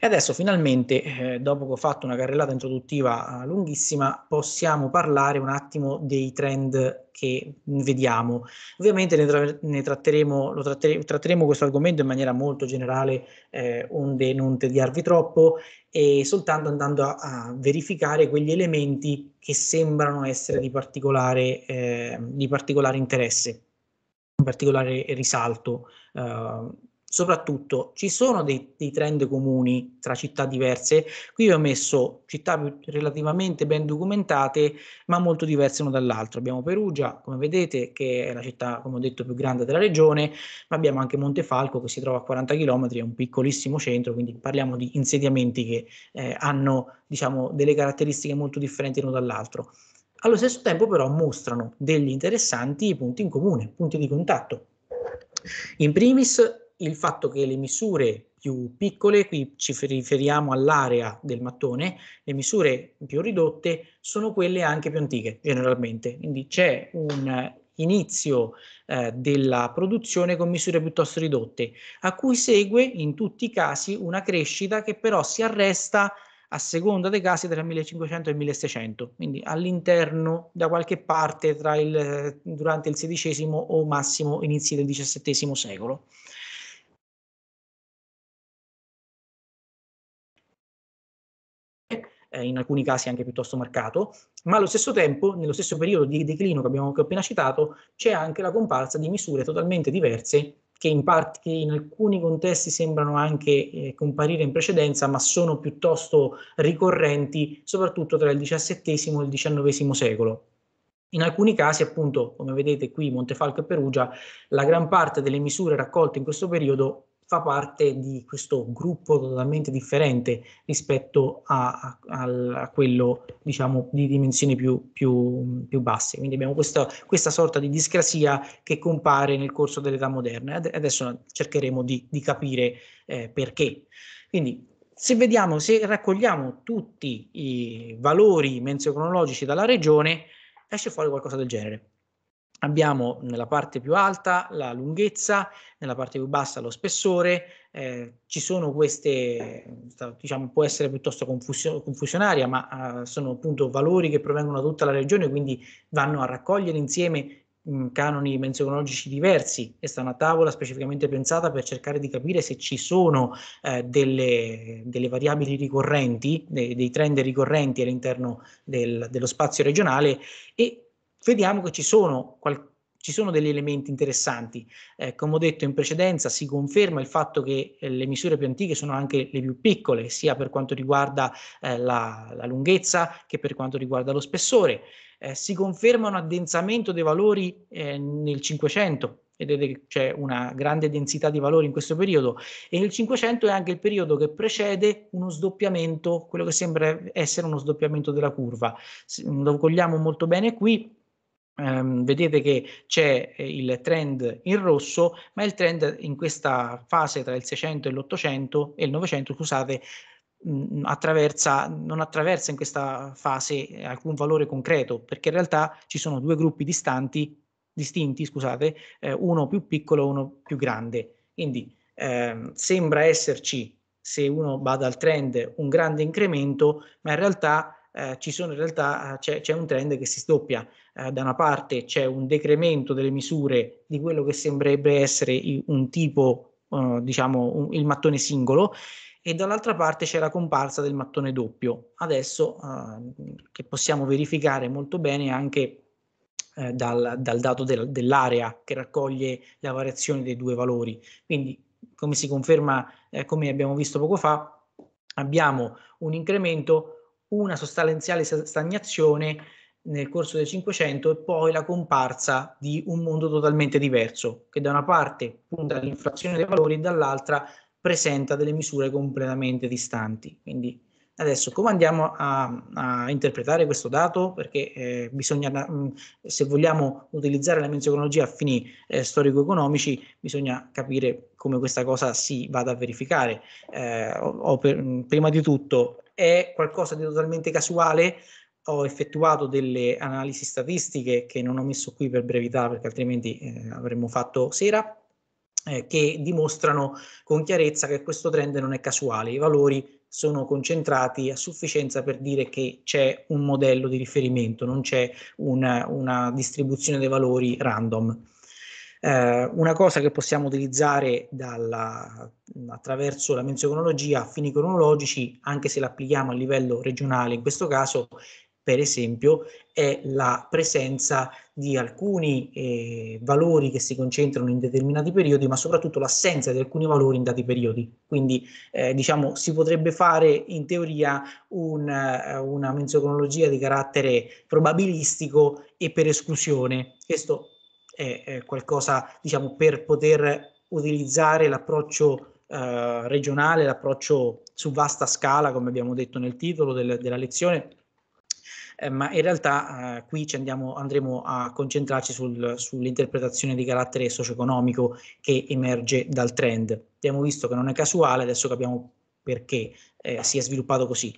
E adesso finalmente, eh, dopo che ho fatto una carrellata introduttiva eh, lunghissima, possiamo parlare un attimo dei trend che vediamo. Ovviamente ne, tra ne tratteremo, trattere tratteremo questo argomento in maniera molto generale, eh, onde non tediarvi troppo, e soltanto andando a, a, verificare quegli elementi che sembrano essere di particolare, eh, di particolare interesse, di particolare risalto. Soprattutto ci sono dei, dei, trend comuni tra città diverse. Qui ho messo città relativamente ben documentate, ma molto diverse l'una dall'altra. Abbiamo Perugia, come vedete, che è la città, come ho detto, più grande della regione, ma abbiamo anche Montefalco che si trova a 40 km, è un piccolissimo centro, quindi parliamo di insediamenti che eh, hanno diciamo, delle caratteristiche molto differenti l'uno dall'altro. Allo stesso tempo però mostrano degli interessanti punti in comune, punti di contatto. In primis il fatto che le misure più piccole, qui ci riferiamo all'area del mattone, le misure più ridotte sono quelle anche più antiche generalmente, quindi c'è un inizio eh, della produzione con misure piuttosto ridotte, a cui segue in tutti i casi una crescita che però si arresta a seconda dei casi tra il 1500 e il 1600, quindi all'interno da qualche parte il, durante il XVI o massimo inizi del XVII secolo. Eh, in alcuni casi anche piuttosto marcato, ma allo stesso tempo, nello stesso periodo di declino che abbiamo appena citato, c'è anche la comparsa di misure totalmente diverse che in, part- che in alcuni contesti sembrano anche eh, comparire in precedenza, ma sono piuttosto ricorrenti, soprattutto tra il XVII e il XIX secolo. In alcuni casi, appunto, come vedete qui, Montefalco e Perugia, la gran parte delle misure raccolte in questo periodo fa parte di questo gruppo totalmente differente rispetto a, a, a quello diciamo di dimensioni più, più, più basse. Quindi abbiamo questa, questa, sorta di discrasia che compare nel corso dell'età moderna. Adesso cercheremo di, di capire eh, perché. Quindi se vediamo, se raccogliamo tutti i valori menzio-cronologici dalla regione, esce fuori qualcosa del genere. Abbiamo nella parte più alta la lunghezza, nella parte più bassa lo spessore, eh, ci sono queste, diciamo, può essere piuttosto confusio, confusionaria, ma uh, sono appunto valori che provengono da tutta la regione, quindi vanno a raccogliere insieme mh, canoni menzionologici diversi. Questa è una tavola specificamente pensata per cercare di capire se ci sono eh, delle, delle, variabili ricorrenti, dei, dei trend ricorrenti all'interno del, dello spazio regionale e vediamo che ci sono, ci sono degli elementi interessanti. Eh, come ho detto in precedenza, si conferma il fatto che eh, le misure più antiche sono anche le più piccole, sia per quanto riguarda eh, la, la, lunghezza che per quanto riguarda lo spessore. Eh, si conferma un addensamento dei valori eh, nel 500, vedete che c'è una grande densità di valori in questo periodo e nel 500 è anche il periodo che precede uno sdoppiamento, quello che sembra essere uno sdoppiamento della curva. Lo cogliamo molto bene qui, Um, vedete che c'è eh, il trend in rosso, ma il trend in questa fase tra il 600 e l'800 e il 900, scusate, mh, attraversa, non attraversa in questa fase alcun valore concreto, perché in realtà ci sono due gruppi distanti, distinti, scusate, eh, uno più piccolo e uno più grande. Quindi eh, sembra esserci, se uno bada al trend, un grande incremento, ma in realtà eh, ci sono in realtà c'è, c'è, un trend che si sdoppia. Eh, da una parte c'è un decremento delle misure di quello che sembrerebbe essere un tipo, eh, diciamo, un, il mattone singolo, e dall'altra parte c'è la comparsa del mattone doppio. Adesso eh, che possiamo verificare molto bene anche eh, dal, dal, dato del, dell'area che raccoglie la variazione dei due valori. Quindi, come si conferma, eh, come abbiamo visto poco fa, abbiamo un incremento una sostanziale stagnazione nel corso del Cinquecento e poi la comparsa di un mondo totalmente diverso, che da una parte punta all'inflazione dei valori e dall'altra presenta delle misure completamente distanti. Quindi adesso come andiamo a, a interpretare questo dato? Perché eh, bisogna, mh, se vogliamo utilizzare la menzionologia a fini eh, storico-economici, bisogna capire come questa cosa si vada a verificare. Eh, o, o per, prima di tutto è qualcosa di totalmente casuale. Ho effettuato delle analisi statistiche che non ho messo qui per brevità perché altrimenti eh, avremmo fatto sera, eh, che dimostrano con chiarezza che questo trend non è casuale. I valori sono concentrati a sufficienza per dire che c'è un modello di riferimento, non c'è una, una distribuzione dei valori random. Eh, una cosa che possiamo utilizzare dalla, attraverso la menzionologia a fini cronologici, anche se l'applichiamo a livello regionale in questo caso, per esempio, è la presenza di alcuni eh, valori che si concentrano in determinati periodi, ma soprattutto l'assenza di alcuni valori in dati periodi. Quindi, eh, diciamo, si potrebbe fare in teoria un, una menzionologia di carattere probabilistico e per esclusione. Questo è, qualcosa, diciamo, per poter utilizzare l'approccio eh, regionale, l'approccio su vasta scala, come abbiamo detto nel titolo del, della lezione, eh, ma in realtà eh, qui andiamo, andremo a concentrarci sul, sull'interpretazione di carattere socio-economico che emerge dal trend. Abbiamo visto che non è casuale, adesso capiamo perché eh, si è sviluppato così.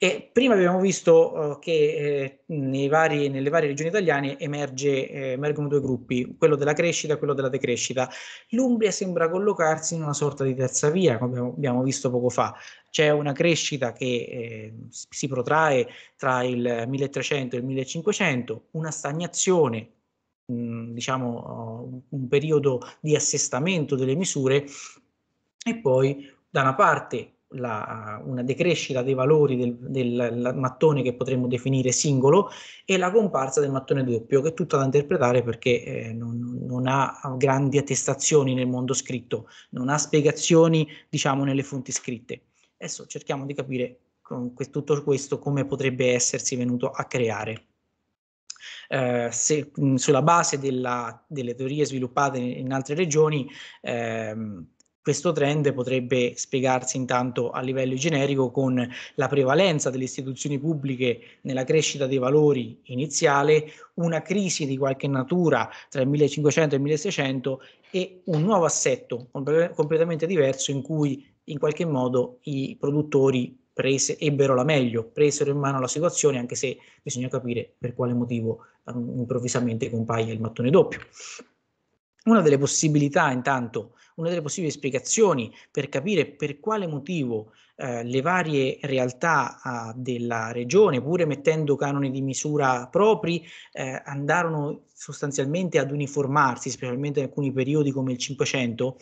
E prima abbiamo visto uh, che eh, vari, nelle varie regioni italiane emerge, eh, emergono due gruppi, quello della crescita e quello della decrescita. L'Umbria sembra collocarsi in una sorta di terza via, come abbiamo, visto poco fa. C'è una crescita che eh, si protrae tra il 1300 e il 1500, una stagnazione diciamo, un periodo di assestamento delle misure e poi da una parte la, una decrescita dei valori del, del, mattone che potremmo definire singolo e la comparsa del mattone doppio, che è tutta da interpretare perché eh, non, non, ha grandi attestazioni nel mondo scritto, non ha spiegazioni, diciamo, nelle fonti scritte. Adesso cerchiamo di capire con tutto questo come potrebbe essersi venuto a creare. Eh, se, mh, sulla base della, delle teorie sviluppate in, in altre regioni, ehm, questo trend potrebbe spiegarsi intanto a livello generico con la prevalenza delle istituzioni pubbliche nella crescita dei valori iniziale, una crisi di qualche natura tra il 1500 e il 1600 e un nuovo assetto completamente diverso in cui in qualche modo i produttori prese, ebbero la meglio, presero in mano la situazione, anche se bisogna capire per quale motivo um, improvvisamente compaia il mattone doppio. Una delle possibilità, intanto, una delle possibili spiegazioni per capire per quale motivo eh, le varie realtà eh, della regione, pur mettendo canoni di misura propri, eh, andarono sostanzialmente ad uniformarsi, specialmente in alcuni periodi come il Cinquecento,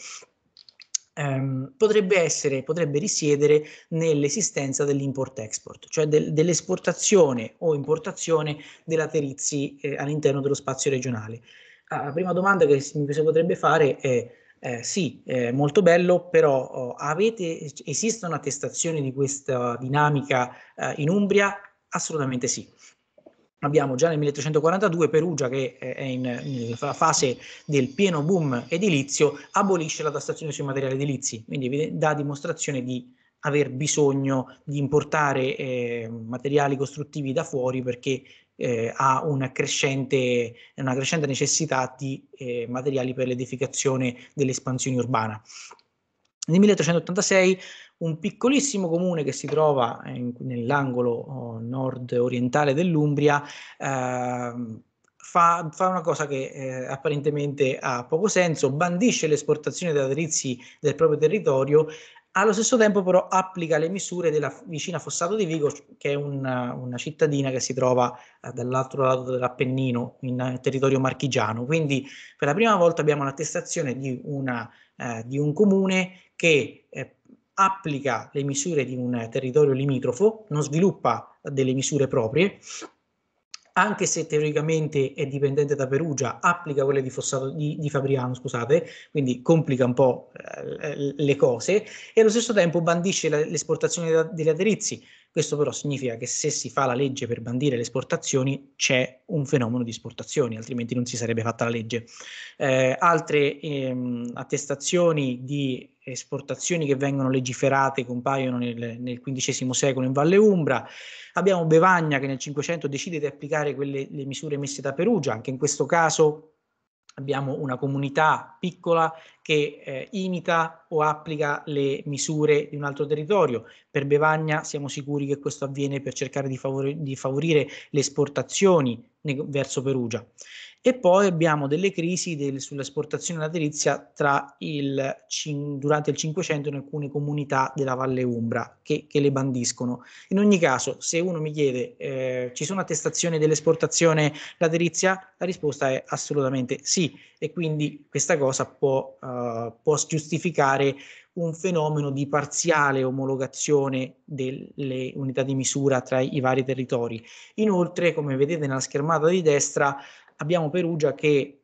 ehm, potrebbe essere, potrebbe risiedere nell'esistenza dell'import-export, cioè del, dell'esportazione o importazione dei laterizi eh, all'interno dello spazio regionale. Ah, la prima domanda che si potrebbe fare è eh, sì, eh, molto bello, però oh, avete, esistono attestazioni di questa dinamica eh, in Umbria? Assolutamente sì. Abbiamo già nel 1342 Perugia, che è in, nella fase del pieno boom edilizio, abolisce la tassazione sui materiali edilizi, quindi dà dimostrazione di aver bisogno di importare eh, materiali costruttivi da fuori perché eh, ha una crescente, una crescente necessità di eh, materiali per l'edificazione dell'espansione urbana. Nel 1386 un piccolissimo comune che si trova nell'angolo oh, nord-orientale dell'Umbria eh, fa, fa, una cosa che eh, apparentemente ha poco senso, bandisce l'esportazione dei laterizi del proprio territorio allo stesso tempo però applica le misure della vicina Fossato di Vigo, che è una, una cittadina che si trova eh, dall'altro lato dell'Appennino, in eh, territorio marchigiano. Quindi per la prima volta abbiamo l'attestazione di, eh, di un comune che eh, applica le misure di un territorio limitrofo, non sviluppa delle misure proprie, anche se teoricamente è dipendente da Perugia, applica quelle di, Fossato, di, di Fabriano, scusate, quindi complica un po' eh, le cose e allo stesso tempo bandisce l'esportazione degli aterizi. Questo però significa che se si fa la legge per bandire le esportazioni c'è un fenomeno di esportazioni, altrimenti non si sarebbe fatta la legge. Eh, altre ehm, attestazioni di esportazioni che vengono legiferate compaiono nel, nel XV secolo in Valle Umbra. Abbiamo Bevagna che nel Cinquecento decide di applicare quelle, le misure messe da Perugia, anche in questo caso abbiamo una comunità piccola che eh, imita o applica le misure di un altro territorio. Per Bevagna siamo sicuri che questo avviene per cercare di, favori di favorire le esportazioni verso Perugia. E poi abbiamo delle crisi del, sull'esportazione laterizia il, durante il Cinquecento in alcune comunità della Valle Umbra che, che, le bandiscono. In ogni caso, se uno mi chiede eh, ci sono attestazioni dell'esportazione laterizia, la risposta è assolutamente sì e quindi questa cosa può, uh, può giustificare un fenomeno di parziale omologazione delle unità di misura tra i vari territori. Inoltre, come vedete nella schermata di destra, abbiamo Perugia che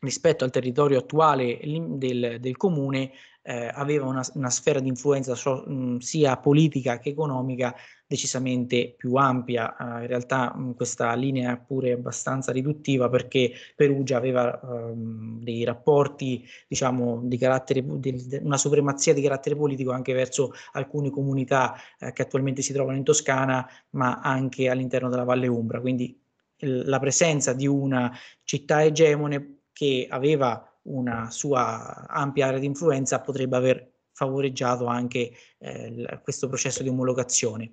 rispetto al territorio attuale del, del comune eh, aveva una, una, sfera di influenza so, mh, sia politica che economica decisamente più ampia. Uh, in realtà mh, questa linea è pure abbastanza riduttiva perché Perugia aveva um, dei rapporti, diciamo, di carattere, di, una supremazia di carattere politico anche verso alcune comunità eh, che attualmente si trovano in Toscana, ma anche all'interno della Valle Umbra. Quindi la presenza di una città egemone che aveva una sua ampia area di influenza potrebbe aver favoreggiato anche eh, questo processo di omologazione.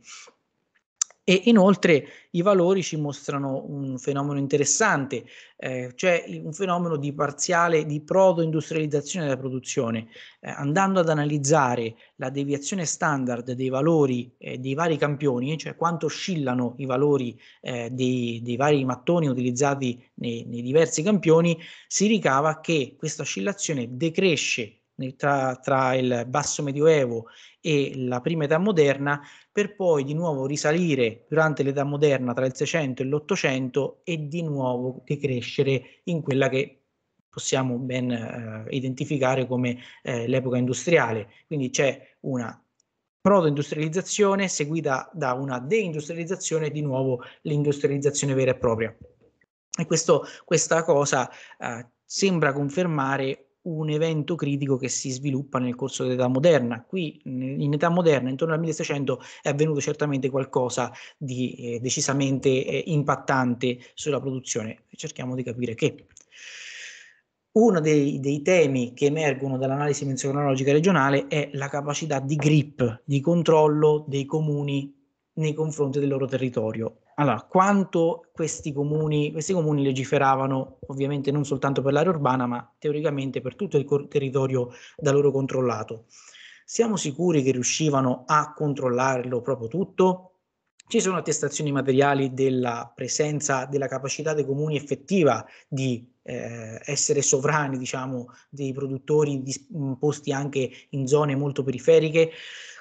E inoltre i valori ci mostrano un fenomeno interessante, eh, cioè un fenomeno di parziale, di proto-industrializzazione della produzione. Eh, andando ad analizzare la deviazione standard dei valori eh, dei vari campioni, cioè quanto oscillano i valori eh, dei, dei, vari mattoni utilizzati nei, nei diversi campioni, si ricava che questa oscillazione decresce tra, tra, il basso medioevo e la prima età moderna per poi di nuovo risalire durante l'età moderna tra il 600 e l'800 e di nuovo decrescere in quella che possiamo ben eh, identificare come eh, l'epoca industriale. Quindi c'è una proto-industrializzazione seguita da una deindustrializzazione e di nuovo l'industrializzazione vera e propria. E questo, questa cosa eh, sembra confermare un evento critico che si sviluppa nel corso dell'età moderna. Qui in età moderna, intorno al 1600, è avvenuto certamente qualcosa di eh, decisamente eh, impattante sulla produzione. Cerchiamo di capire che. Uno dei, dei temi che emergono dall'analisi menzionologica regionale è la capacità di grip, di controllo dei comuni nei confronti del loro territorio. Allora, quanto questi comuni, questi comuni legiferavano ovviamente non soltanto per l'area urbana, ma teoricamente per tutto il territorio da loro controllato. Siamo sicuri che riuscivano a controllarlo proprio tutto? Ci sono attestazioni materiali della presenza, della capacità dei comuni effettiva di eh, essere sovrani, diciamo, dei produttori posti anche in zone molto periferiche?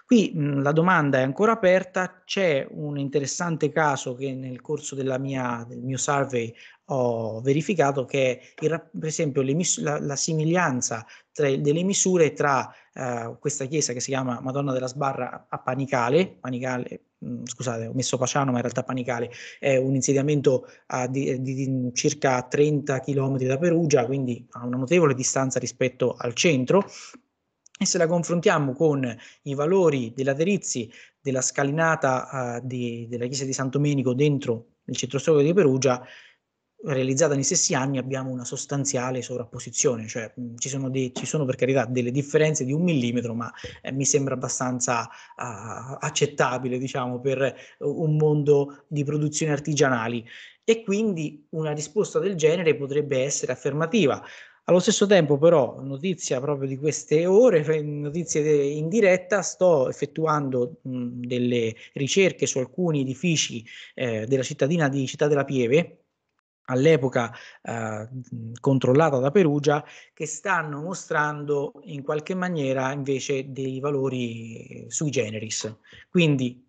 Qui mh, la domanda è ancora aperta, c'è un interessante caso che nel corso mia, del mio survey ho verificato che il, per esempio la, la, similianza tra, delle misure tra uh, questa chiesa che si chiama Madonna della Sbarra a Panicale, Panicale mh, scusate ho messo Paciano ma in realtà Panicale è un insediamento uh, di, di, di, circa 30 km da Perugia quindi a una notevole distanza rispetto al centro e se la confrontiamo con i valori dei laterizi della scalinata uh, di, della chiesa di San Domenico dentro il centro storico di Perugia, realizzata nei stessi anni abbiamo una sostanziale sovrapposizione, cioè mh, ci, sono dei, ci sono per carità delle differenze di un millimetro, ma eh, mi sembra abbastanza uh, accettabile, diciamo, per un mondo di produzioni artigianali. E quindi una risposta del genere potrebbe essere affermativa. Allo stesso tempo, però, notizia proprio di queste ore, notizie in diretta, sto effettuando mh, delle ricerche su alcuni edifici eh, della cittadina di Città della Pieve, all'epoca eh, controllata da Perugia, che stanno mostrando in qualche maniera invece dei valori sui generis. Quindi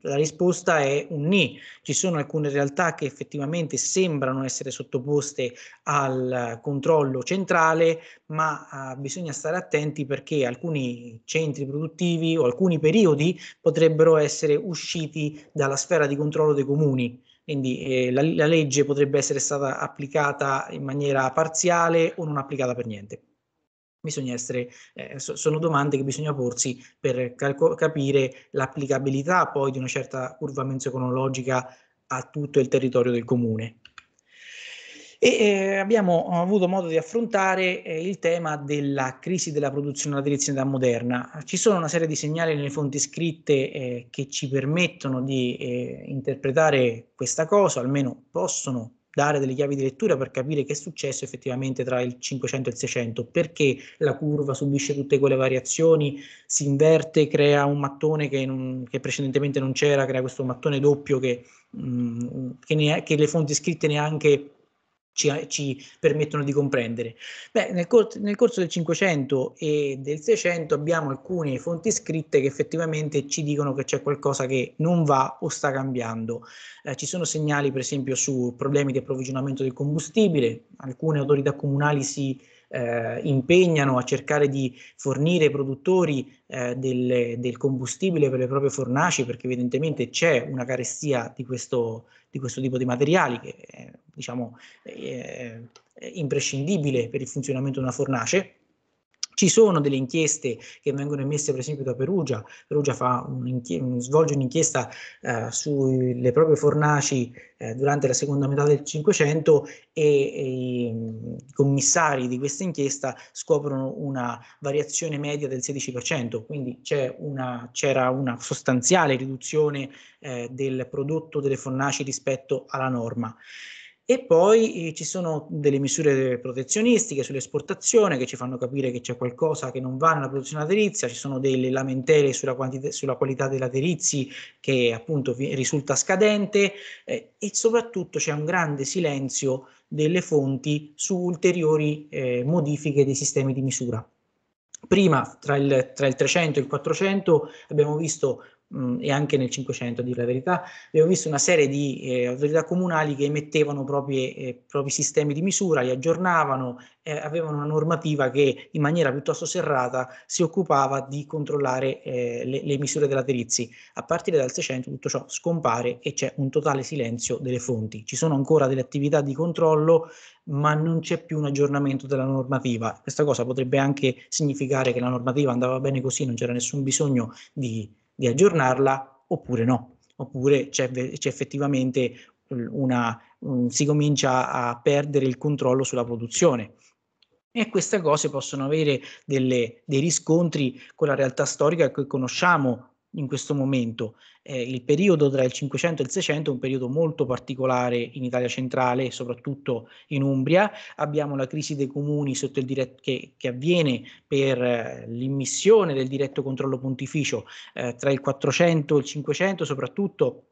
la risposta è un ni. Ci sono alcune realtà che effettivamente sembrano essere sottoposte al controllo centrale, ma eh, bisogna stare attenti perché alcuni centri produttivi o alcuni periodi potrebbero essere usciti dalla sfera di controllo dei comuni quindi eh, la, la, legge potrebbe essere stata applicata in maniera parziale o non applicata per niente. Bisogna essere, eh, so, sono domande che bisogna porsi per capire l'applicabilità poi di una certa curva menzioconologica a tutto il territorio del comune. E eh, abbiamo avuto modo di affrontare eh, il tema della crisi della produzione in età moderna. Ci sono una serie di segnali nelle fonti scritte eh, che ci permettono di eh, interpretare questa cosa, almeno possono dare delle chiavi di lettura per capire che è successo effettivamente tra il 500 e il 600, perché la curva subisce tutte quelle variazioni, si inverte, crea un mattone che, non, che precedentemente non c'era, crea questo mattone doppio che, mh, mm, che, ne, che le fonti scritte neanche ci, ci, permettono di comprendere. Beh, nel, cor- nel, corso del 500 e del 600 abbiamo alcune fonti scritte che effettivamente ci dicono che c'è qualcosa che non va o sta cambiando. Eh, ci sono segnali, per esempio, su problemi di approvvigionamento del combustibile, alcune autorità comunali si eh, impegnano a cercare di fornire ai produttori eh, del, del, combustibile per le proprie fornaci perché evidentemente c'è una carestia di questo, di questo tipo di materiali che è, diciamo, è, è imprescindibile per il funzionamento di una fornace. Ci sono delle inchieste che vengono emesse per esempio da Perugia, Perugia un svolge un'inchiesta eh, sulle proprie fornaci eh, durante la seconda metà del Cinquecento e, e, i commissari di questa inchiesta scoprono una variazione media del 16%, quindi c'era una, una sostanziale riduzione eh, del prodotto delle fornaci rispetto alla norma. E poi eh, ci sono delle misure protezionistiche sull'esportazione che ci fanno capire che c'è qualcosa che non va nella produzione laterizia, ci sono delle lamentele sulla, sulla qualità dei laterizi che appunto risulta scadente eh, e soprattutto c'è un grande silenzio delle fonti su ulteriori eh, modifiche dei sistemi di misura. Prima, tra il, tra il 300 e il 400, abbiamo visto mh, e anche nel 500 a dire la verità, abbiamo visto una serie di eh, autorità comunali che emettevano propri, eh, propri sistemi di misura, li aggiornavano, eh, avevano una normativa che in maniera piuttosto serrata si occupava di controllare eh, le, le, misure dei laterizi. A partire dal 600 tutto ciò scompare e c'è un totale silenzio delle fonti. Ci sono ancora delle attività di controllo ma non c'è più un aggiornamento della normativa. Questa cosa potrebbe anche significare che la normativa andava bene così, non c'era nessun bisogno di di aggiornarla oppure no, oppure c'è, c'è effettivamente una, um, si comincia a perdere il controllo sulla produzione. E queste cose possono avere delle, dei riscontri con la realtà storica che conosciamo in questo momento. Eh, il periodo tra il 500 e il 600 è un periodo molto particolare in Italia centrale, soprattutto in Umbria. Abbiamo la crisi dei comuni che, che, avviene per eh, l'immissione del diretto controllo pontificio eh, tra il 400 e il 500, soprattutto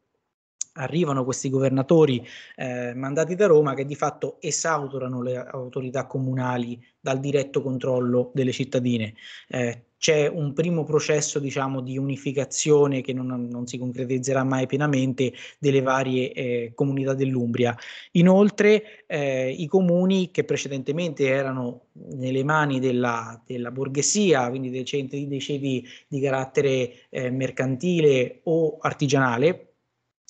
arrivano questi governatori eh, mandati da Roma che di fatto esautorano le autorità comunali dal diretto controllo delle cittadine. Eh, c'è un primo processo diciamo, di unificazione che non, non, si concretizzerà mai pienamente delle varie eh, comunità dell'Umbria. Inoltre eh, i comuni che precedentemente erano nelle mani della, della borghesia, quindi dei centri dei ceti di carattere eh, mercantile o artigianale,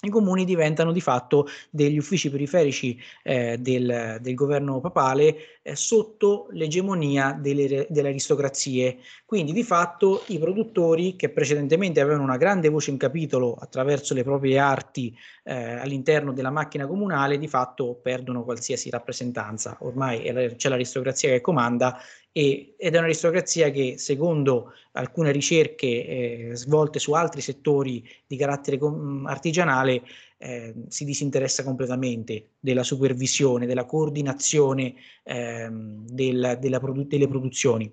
i comuni diventano di fatto degli uffici periferici eh, del, del, governo papale eh, sotto l'egemonia delle, delle, aristocrazie. Quindi di fatto i produttori che precedentemente avevano una grande voce in capitolo attraverso le proprie arti eh, all'interno della macchina comunale, di fatto perdono qualsiasi rappresentanza. Ormai c'è l'aristocrazia che comanda e, ed è un'aristocrazia che secondo alcune ricerche eh, svolte su altri settori di carattere com- artigianale eh, si disinteressa completamente della supervisione, della coordinazione ehm, del, produ- delle produzioni.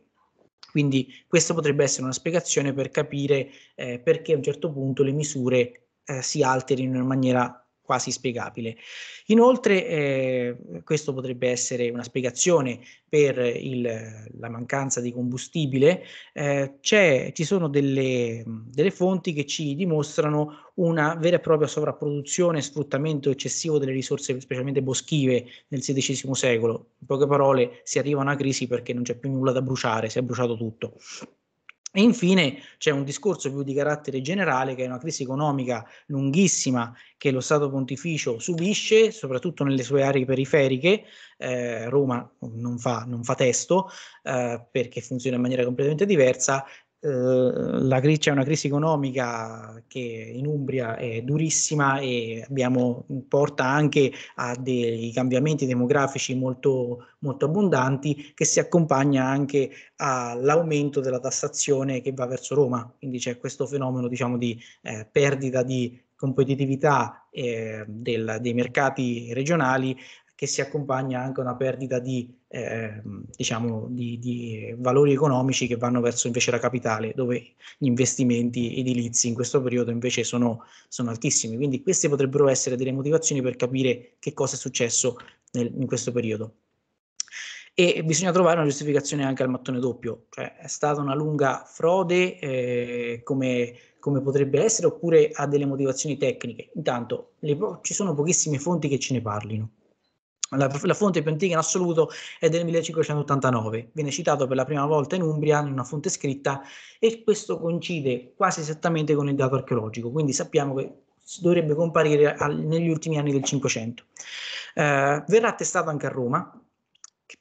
Quindi questa potrebbe essere una spiegazione per capire eh, perché a un certo punto le misure eh, si alterino in maniera quasi spiegabile. Inoltre, eh, questo potrebbe essere una spiegazione per il, la mancanza di combustibile, eh, ci sono delle, delle, fonti che ci dimostrano una vera e propria sovrapproduzione e sfruttamento eccessivo delle risorse, specialmente boschive, nel XVI secolo. In poche parole, si arriva a una crisi perché non c'è più nulla da bruciare, si è bruciato tutto. E infine c'è un discorso più di carattere generale che è una crisi economica lunghissima che lo Stato pontificio subisce, soprattutto nelle sue aree periferiche. Eh, Roma non fa, non fa testo eh, perché funziona in maniera completamente diversa eh, la, c'è una crisi economica che in Umbria è durissima e abbiamo, porta anche a dei cambiamenti demografici molto, molto abbondanti che si accompagna anche all'aumento della tassazione che va verso Roma. Quindi c'è questo fenomeno diciamo, di eh, perdita di competitività eh, del, dei mercati regionali che si accompagna anche a una perdita di, eh, diciamo, di, di, valori economici che vanno verso invece la capitale, dove gli investimenti edilizi in questo periodo invece sono, sono altissimi. Quindi queste potrebbero essere delle motivazioni per capire che cosa è successo nel, in questo periodo. E bisogna trovare una giustificazione anche al mattone doppio, cioè è stata una lunga frode eh, come, come potrebbe essere oppure ha delle motivazioni tecniche. Intanto le, ci sono pochissime fonti che ce ne parlino. La, la, fonte più antica in assoluto è del 1589, viene citato per la prima volta in Umbria in una fonte scritta e questo coincide quasi esattamente con il dato archeologico, quindi sappiamo che dovrebbe comparire al, negli ultimi anni del Cinquecento. Eh, verrà attestato anche a Roma,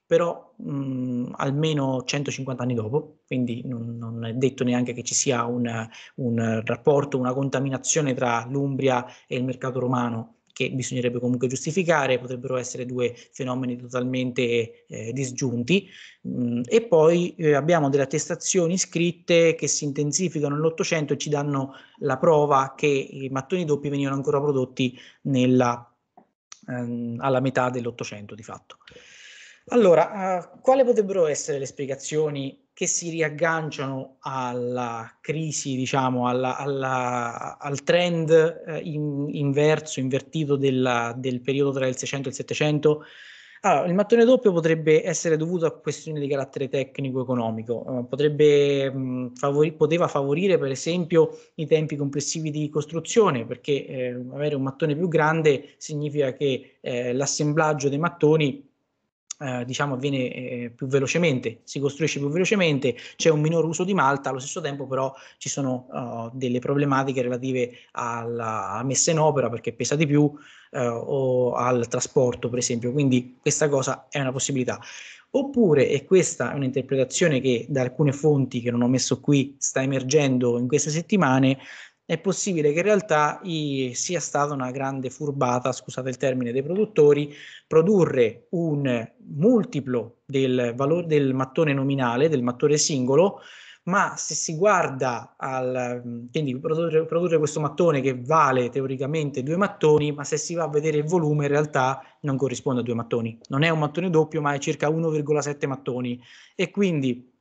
però mh, almeno 150 anni dopo, quindi non, non, è detto neanche che ci sia un, un rapporto, una contaminazione tra l'Umbria e il mercato romano che bisognerebbe comunque giustificare, potrebbero essere due fenomeni totalmente eh, disgiunti. Mm, e poi eh, abbiamo delle attestazioni scritte che si intensificano nell'Ottocento e ci danno la prova che i mattoni doppi venivano ancora prodotti nella, ehm, alla metà dell'Ottocento di fatto. Allora, uh, quali potrebbero essere le spiegazioni che si riagganciano alla crisi, diciamo, alla, alla, al trend eh, in, inverso, invertito della, del periodo tra il 600 e il 700. Allora, il mattone doppio potrebbe essere dovuto a questioni di carattere tecnico-economico, uh, potrebbe, mh, favori, poteva favorire per esempio i tempi complessivi di costruzione, perché eh, avere un mattone più grande significa che eh, l'assemblaggio dei mattoni eh, diciamo avviene eh, più velocemente, si costruisce più velocemente, c'è un minor uso di malta, allo stesso tempo però ci sono uh, delle problematiche relative alla messa in opera perché pesa di più uh, o al trasporto per esempio, quindi questa cosa è una possibilità. Oppure, e questa è un'interpretazione che da alcune fonti che non ho messo qui sta emergendo in queste settimane, è possibile che in realtà i, sia stata una grande furbata, scusate il termine, dei produttori, produrre un multiplo del valore del mattone nominale, del mattone singolo, ma se si guarda al quindi produrre, produrre, questo mattone che vale teoricamente due mattoni, ma se si va a vedere il volume in realtà non corrisponde a due mattoni. Non è un mattone doppio, ma è circa 1,7 mattoni e quindi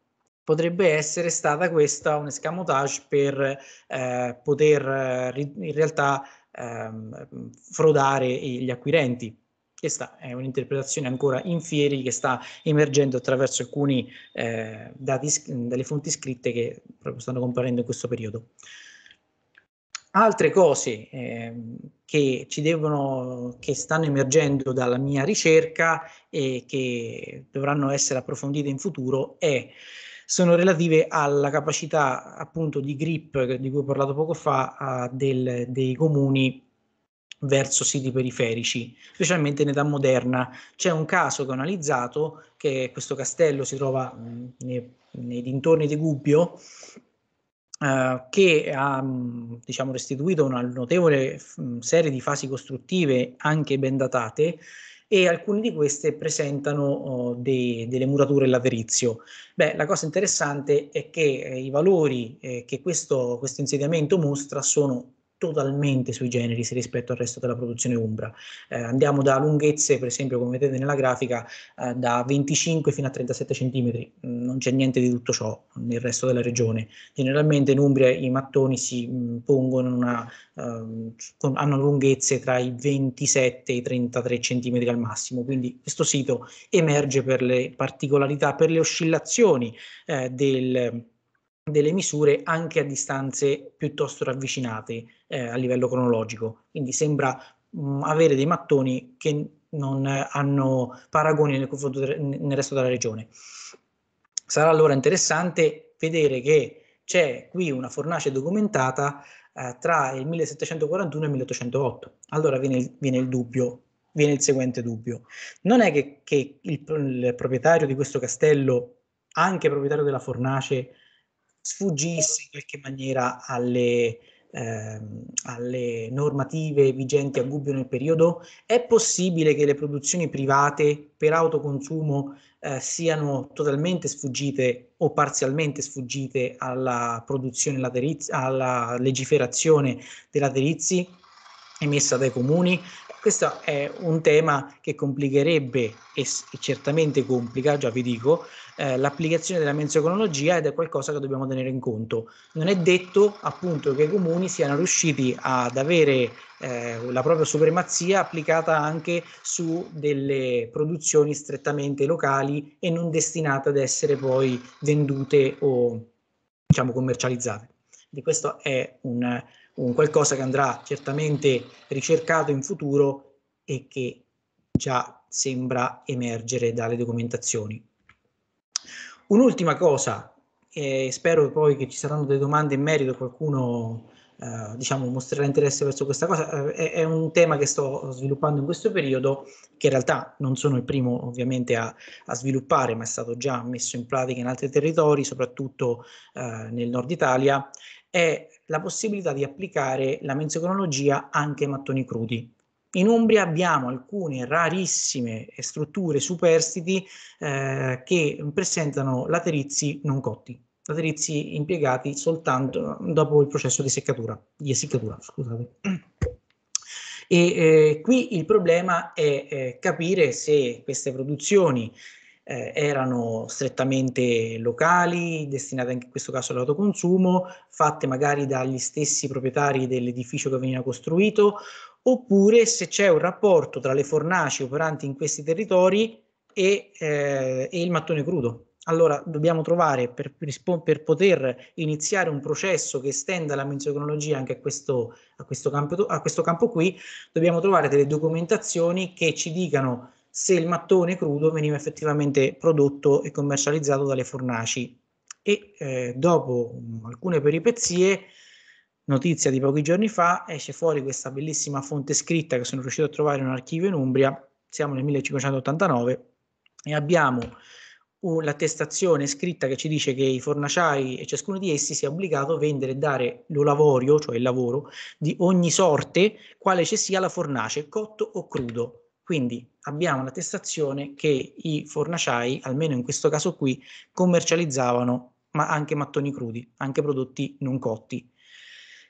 potrebbe essere stata questa un escamotage per eh, poter eh, in realtà ehm, frodare gli acquirenti. Questa è un'interpretazione ancora in fieri che sta emergendo attraverso alcuni eh, dati, delle fonti scritte che proprio stanno comparendo in questo periodo. Altre cose eh, che ci devono, che stanno emergendo dalla mia ricerca e che dovranno essere approfondite in futuro è sono relative alla capacità appunto di grip di cui ho parlato poco fa del, dei comuni verso siti periferici, specialmente in età moderna. C'è un caso che ho analizzato, che questo castello si trova mh, nei, nei, dintorni di Gubbio, eh, che ha diciamo, restituito una notevole serie di fasi costruttive anche ben datate e alcune di queste presentano oh, dei, delle murature laterizio. Beh, la cosa interessante è che eh, i valori eh, che questo, questo insediamento mostra sono totalmente sui generis rispetto al resto della produzione Umbra. Eh, andiamo da lunghezze, per esempio, come vedete nella grafica, eh, da 25 fino a 37 cm, non c'è niente di tutto ciò nel resto della regione. Generalmente in Umbria i mattoni si mh, pongono una, uh, con, hanno lunghezze tra i 27 e i 33 cm al massimo, quindi questo sito emerge per le particolarità, per le oscillazioni eh, del delle misure anche a distanze piuttosto ravvicinate eh, a livello cronologico. Quindi sembra mh, mm, avere dei mattoni che non hanno paragoni nel, nel resto della regione. Sarà allora interessante vedere che c'è qui una fornace documentata eh, tra il 1741 e il 1808. Allora viene il, viene il dubbio, viene il seguente dubbio. Non è che, che il, il, proprietario di questo castello, anche proprietario della fornace, sfuggisse in qualche maniera alle, ehm, alle normative vigenti a Gubbio nel periodo? È possibile che le produzioni private per autoconsumo eh, siano totalmente sfuggite o parzialmente sfuggite alla produzione alla legiferazione dei laterizi emessa dai comuni? Questo è un tema che complicherebbe e, certamente complica, già vi dico, eh, l'applicazione della mensoeconologia ed è qualcosa che dobbiamo tenere in conto. Non è detto appunto che i comuni siano riusciti ad avere eh, la propria supremazia applicata anche su delle produzioni strettamente locali e non destinate ad essere poi vendute o diciamo commercializzate. Di questo è un, un qualcosa che andrà certamente ricercato in futuro e che già sembra emergere dalle documentazioni. Un'ultima cosa, e spero poi che ci saranno delle domande in merito, qualcuno eh, diciamo, mostrerà interesse verso questa cosa, eh, è, è, un tema che sto sviluppando in questo periodo, che in realtà non sono il primo ovviamente a, a sviluppare, ma è stato già messo in pratica in altri territori, soprattutto eh, nel nord Italia, è la possibilità di applicare la mensoconologia anche ai mattoni crudi. In Umbria abbiamo alcune rarissime strutture superstiti eh, che presentano laterizi non cotti, laterizi impiegati soltanto dopo il processo di seccatura, di essiccatura, scusate. E eh, qui il problema è eh, capire se queste produzioni eh, erano strettamente locali, destinate anche in questo caso all'autoconsumo, fatte magari dagli stessi proprietari dell'edificio che veniva costruito, oppure se c'è un rapporto tra le fornaci operanti in questi territori e, eh, e il mattone crudo. Allora dobbiamo trovare per, per, poter iniziare un processo che estenda la mensoeconologia anche a questo, a, questo campo, a questo campo qui, dobbiamo trovare delle documentazioni che ci dicano se il mattone crudo veniva effettivamente prodotto e commercializzato dalle fornaci. E eh, dopo um, alcune peripezie notizia di pochi giorni fa, esce fuori questa bellissima fonte scritta che sono riuscito a trovare in un archivio in Umbria, siamo nel 1589 e abbiamo l'attestazione scritta che ci dice che i fornaciai e ciascuno di essi sia obbligato a vendere e dare lo lavorio, cioè il lavoro, di ogni sorte, quale ci sia la fornace, cotto o crudo. Quindi abbiamo l'attestazione che i fornaciai, almeno in questo caso qui, commercializzavano ma anche mattoni crudi, anche prodotti non cotti.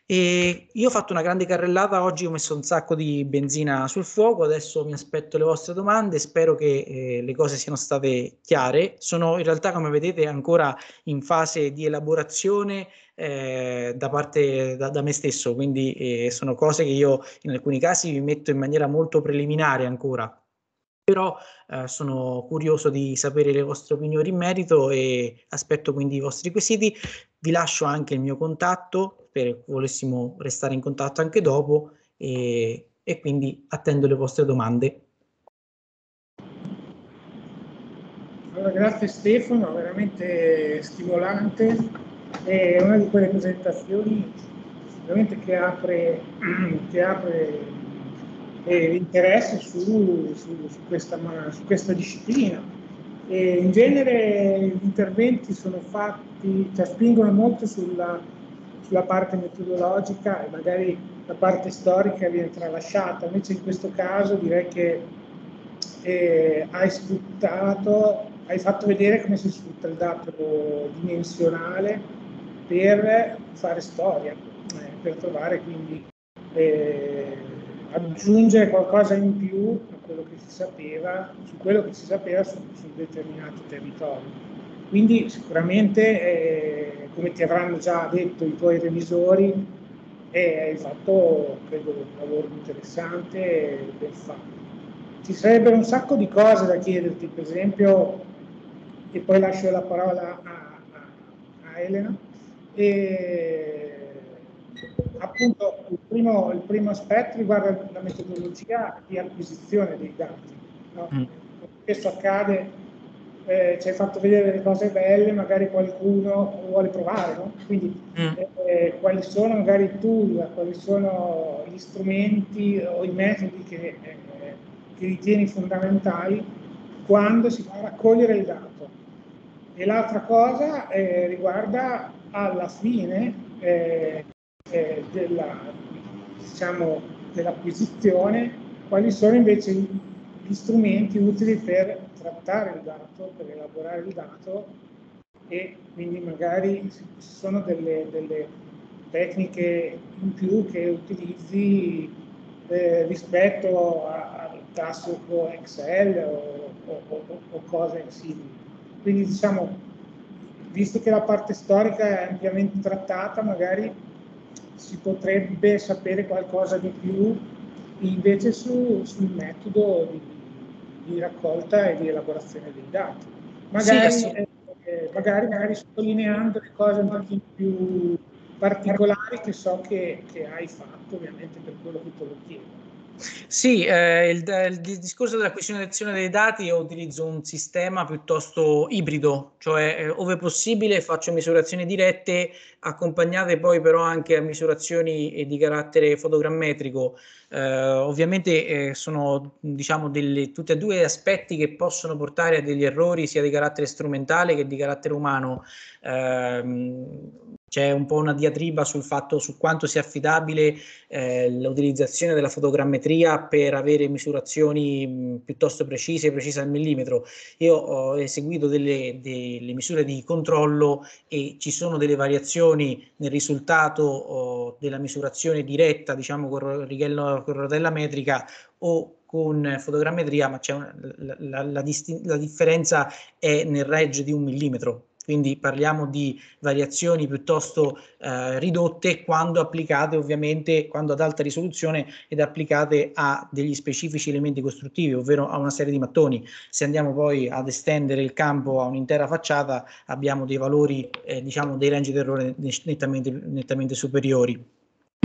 E io ho fatto una grande carrellata oggi, ho messo un sacco di benzina sul fuoco, adesso mi aspetto le vostre domande, spero che eh, le cose siano state chiare. Sono in realtà, come vedete, ancora in fase di elaborazione eh, da parte da, da, me stesso, quindi eh, sono cose che io in alcuni casi vi metto in maniera molto preliminare ancora. Però eh, sono curioso di sapere le vostre opinioni in merito e aspetto quindi i vostri quesiti. Vi lascio anche il mio contatto per volessimo restare in contatto anche dopo e, e quindi attendo le vostre domande. Allora, grazie Stefano, veramente stimolante. È una di quelle presentazioni veramente che apre, che apre e interesse su, su, su, questa, su, questa, disciplina. E in genere gli interventi sono fatti, cioè spingono molto sulla, sulla parte metodologica e magari la parte storica viene tralasciata, invece in questo caso direi che eh, hai sfruttato, hai fatto vedere come si sfrutta il dato dimensionale per fare storia, eh, per trovare quindi eh, aggiungere qualcosa in più a quello che si sapeva, su quello che si sapeva su, su determinati territori. Quindi sicuramente, eh, come ti avranno già detto i tuoi revisori, eh, hai fatto, credo, un lavoro interessante e ben fatto. Ci sarebbero un sacco di cose da chiederti, per esempio, e poi lascio la parola a, a, a Elena. E, appunto il primo, il primo, aspetto riguarda la metodologia di acquisizione dei dati. No? Mm. Spesso accade, eh, ci hai fatto vedere delle cose belle, magari qualcuno vuole provare, no? quindi mm. eh, quali sono magari i tool, quali sono gli strumenti o i metodi che, eh, che ritieni fondamentali quando si va a raccogliere il dato. E l'altra cosa eh, riguarda alla fine eh, eh, diciamo, dell'acquisizione, quali sono invece gli strumenti utili per trattare il dato, per elaborare il dato e quindi magari ci sono delle, delle tecniche in più che utilizzi eh, rispetto al classico Excel o, o, o, o cose simili. Quindi diciamo, visto che la parte storica è ampiamente trattata, magari si potrebbe sapere qualcosa di più invece su, sul metodo di, di, raccolta e di elaborazione dei dati. Magari, sì, eh, eh, magari, magari, sottolineando le cose un pochino più particolari che so che, che hai fatto, ovviamente per quello che te lo chiedo. Sì, eh, il, il, discorso dell'acquisizione dei dati io utilizzo un sistema piuttosto ibrido, cioè eh, ove possibile faccio misurazioni dirette accompagnate poi però anche a misurazioni eh, di carattere fotogrammetrico. Eh, ovviamente eh, sono diciamo delle, tutti e due aspetti che possono portare a degli errori sia di carattere strumentale che di carattere umano. C'è un po' una diatriba sul fatto su quanto sia affidabile eh, l'utilizzazione della fotogrammetria per avere misurazioni mh, piuttosto precise, precise al millimetro. Io ho eseguito delle, delle, misure di controllo e ci sono delle variazioni nel risultato oh, della misurazione diretta, diciamo con, righello, con rotella metrica o con fotogrammetria, ma una, la, la, la, la differenza è nel range di un millimetro quindi parliamo di variazioni piuttosto eh, ridotte quando applicate ovviamente, quando ad alta risoluzione ed applicate a degli specifici elementi costruttivi, ovvero a una serie di mattoni. Se andiamo poi ad estendere il campo a un'intera facciata abbiamo dei valori, eh, diciamo dei range d'errore nettamente, nettamente superiori.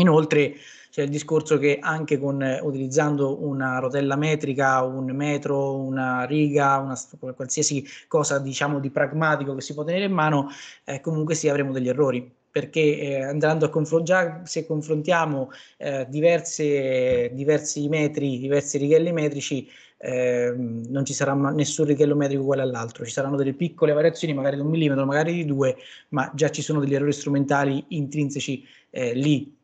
Inoltre c'è il discorso che anche con, eh, utilizzando una rotella metrica, un metro, una riga, una, qualsiasi cosa diciamo di pragmatico che si può tenere in mano, eh, comunque sì avremo degli errori. Perché eh, andando a confrontare, se confrontiamo eh, diverse, diversi metri, diversi righelli metrici, eh, non ci sarà nessun righello metrico uguale all'altro, ci saranno delle piccole variazioni, magari di un millimetro, magari di due, ma già ci sono degli errori strumentali intrinseci eh, lì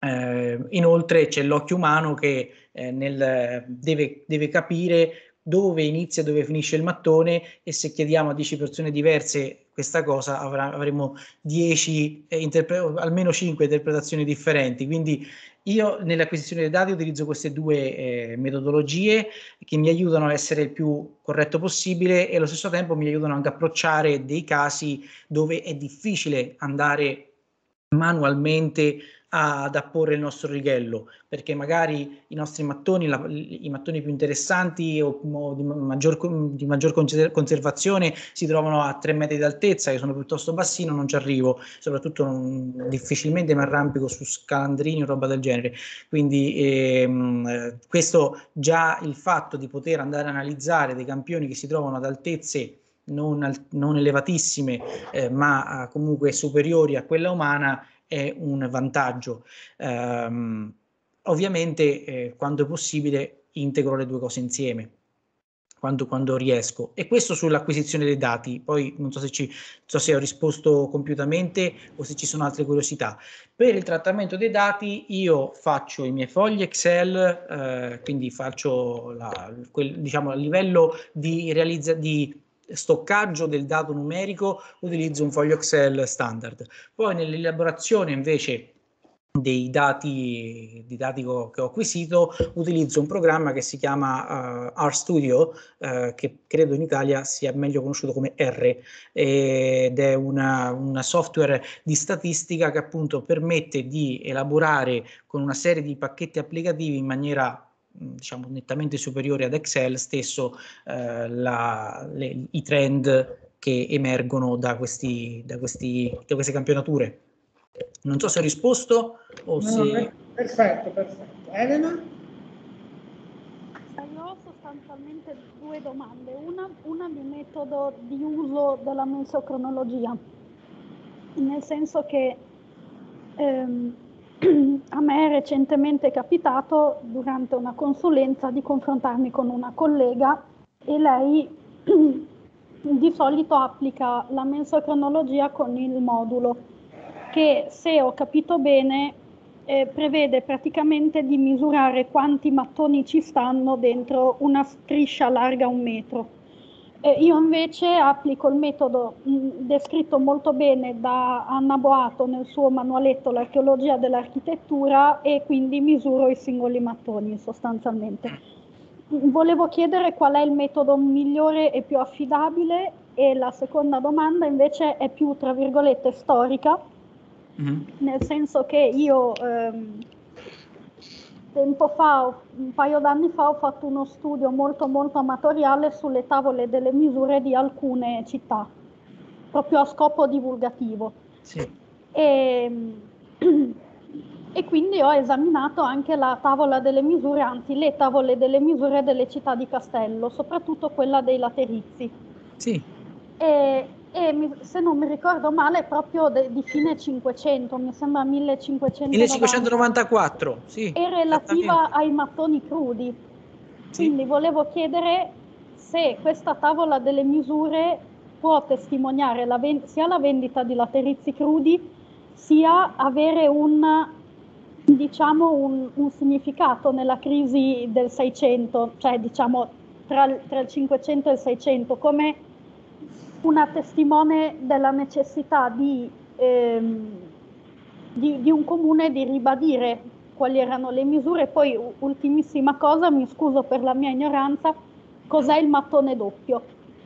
eh, inoltre c'è l'occhio umano che eh, nel, deve, deve, capire dove inizia e dove finisce il mattone e se chiediamo a 10 persone diverse questa cosa avrà, avremo 10, eh, almeno 5 interpretazioni differenti. Quindi io nell'acquisizione dei dati utilizzo queste due eh, metodologie che mi aiutano a essere il più corretto possibile e allo stesso tempo mi aiutano anche a approcciare dei casi dove è difficile andare manualmente ad apporre il nostro righello, perché magari i nostri mattoni, la, i mattoni più interessanti o, o di, maggior, di, maggior, conservazione si trovano a 3 metri d'altezza, che sono piuttosto bassino, non ci arrivo, soprattutto non, difficilmente mi arrampico su scalandrini o roba del genere. Quindi ehm, questo già il fatto di poter andare a analizzare dei campioni che si trovano ad altezze non, non elevatissime, eh, ma comunque superiori a quella umana, è un vantaggio. Um, ovviamente eh, quando è possibile integro le due cose insieme quando, quando, riesco. E questo sull'acquisizione dei dati. Poi non so, se ci, so se ho risposto compiutamente o se ci sono altre curiosità. Per il trattamento dei dati io faccio i miei fogli Excel, eh, quindi faccio la, quel, diciamo, a livello di, realizza, di stoccaggio del dato numerico utilizzo un foglio Excel standard. Poi nell'elaborazione invece dei dati, dei dati che ho acquisito utilizzo un programma che si chiama uh, RStudio uh, che credo in Italia sia meglio conosciuto come R ed è una software di statistica che appunto permette di elaborare con una serie di pacchetti applicativi in maniera diciamo nettamente superiore ad Excel stesso uh, la, le, i trend che emergono da, questi, da, questi, da queste campionature. Non so se ho risposto o no, se... Perfetto, perfetto. Elena? Io ho sostanzialmente due domande. Una, una di metodo di uso della mensocronologia, nel senso che ehm, a me è recentemente capitato durante una consulenza di confrontarmi con una collega e lei di solito applica la mensocronologia con il modulo che se ho capito bene eh, prevede praticamente di misurare quanti mattoni ci stanno dentro una striscia larga un metro. Eh, io invece applico il metodo mh, descritto molto bene da Anna Boato nel suo manualetto L'archeologia dell'architettura e quindi misuro i singoli mattoni sostanzialmente. Volevo chiedere qual è il metodo migliore e più affidabile e la seconda domanda invece è più, tra virgolette, storica mm-hmm. nel senso che io ehm, tempo fa, un paio d'anni fa, ho fatto uno studio molto molto amatoriale sulle tavole delle misure di alcune città, proprio a scopo divulgativo. Sì. E, e quindi ho esaminato anche la tavola delle misure, anzi le tavole delle misure delle città di Castello, soprattutto quella dei laterizi. Sì. E, e mi, se non mi ricordo male proprio de, di fine 500, mi sembra 1590. 1594, sì. È relativa ai mattoni crudi. Sì. Quindi volevo chiedere se questa tavola delle misure può testimoniare la ven- sia la vendita di laterizi crudi, sia avere un, diciamo, un, un significato nella crisi del 600, cioè diciamo tra, tra il 500 e il 600, come una testimone della necessità di, ehm, di, di un comune di ribadire quali erano le misure. Poi, ultimissima cosa, mi scuso per la mia ignoranza, cos'è il mattone doppio?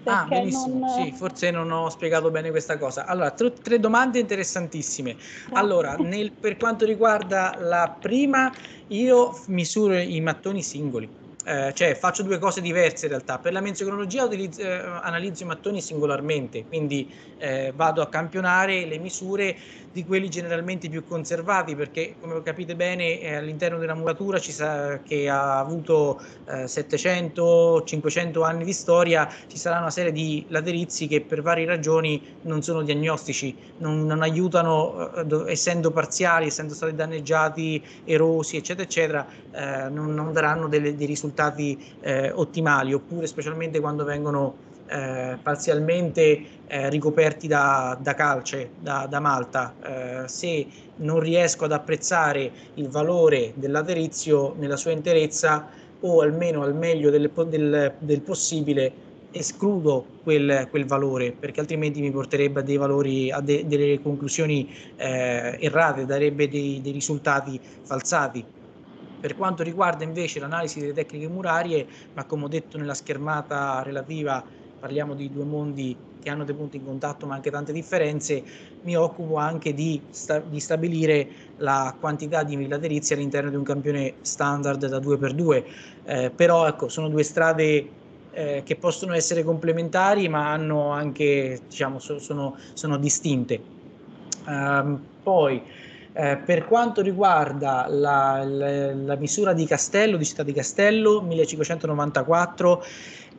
Ah, benissimo, non... sì, forse non ho spiegato bene questa cosa. Allora, tre, tre domande interessantissime. Allora, nel, per quanto riguarda la prima, io misuro i mattoni singoli eh, cioè faccio due cose diverse in realtà. Per la menzionologia utilizzo, eh, analizzo i mattoni singolarmente, quindi eh, vado a campionare le misure di quelli generalmente più conservati, perché come capite bene eh, all'interno della muratura che ha avuto 700-500 eh, anni di storia, ci sarà una serie di laterizi che per varie ragioni non sono diagnostici, non, non aiutano, eh, essendo parziali, essendo stati danneggiati, erosi, eccetera, eccetera, non, non, daranno delle, dei risultati ottimali, oppure specialmente quando vengono eh, parzialmente eh, ricoperti da, da calce, da, da malta. Eh, se non riesco ad apprezzare il valore del laterizio nella sua interezza o almeno al meglio del, del, del possibile escludo quel, quel, valore perché altrimenti mi porterebbe a dei valori, a de, delle conclusioni eh, errate, darebbe dei, dei risultati falsati. Per quanto riguarda invece l'analisi delle tecniche murarie, ma come ho detto nella schermata relativa parliamo di due mondi che hanno dei punti in contatto ma anche tante differenze, mi occupo anche di, sta- di stabilire la quantità di laterizi all'interno di un campione standard da 2x2, eh, però ecco, sono due strade eh, che possono essere complementari ma hanno anche, diciamo, so- sono, sono, distinte. Um, poi, eh, per quanto riguarda la, la, la, misura di Castello, di Città di Castello, 1594,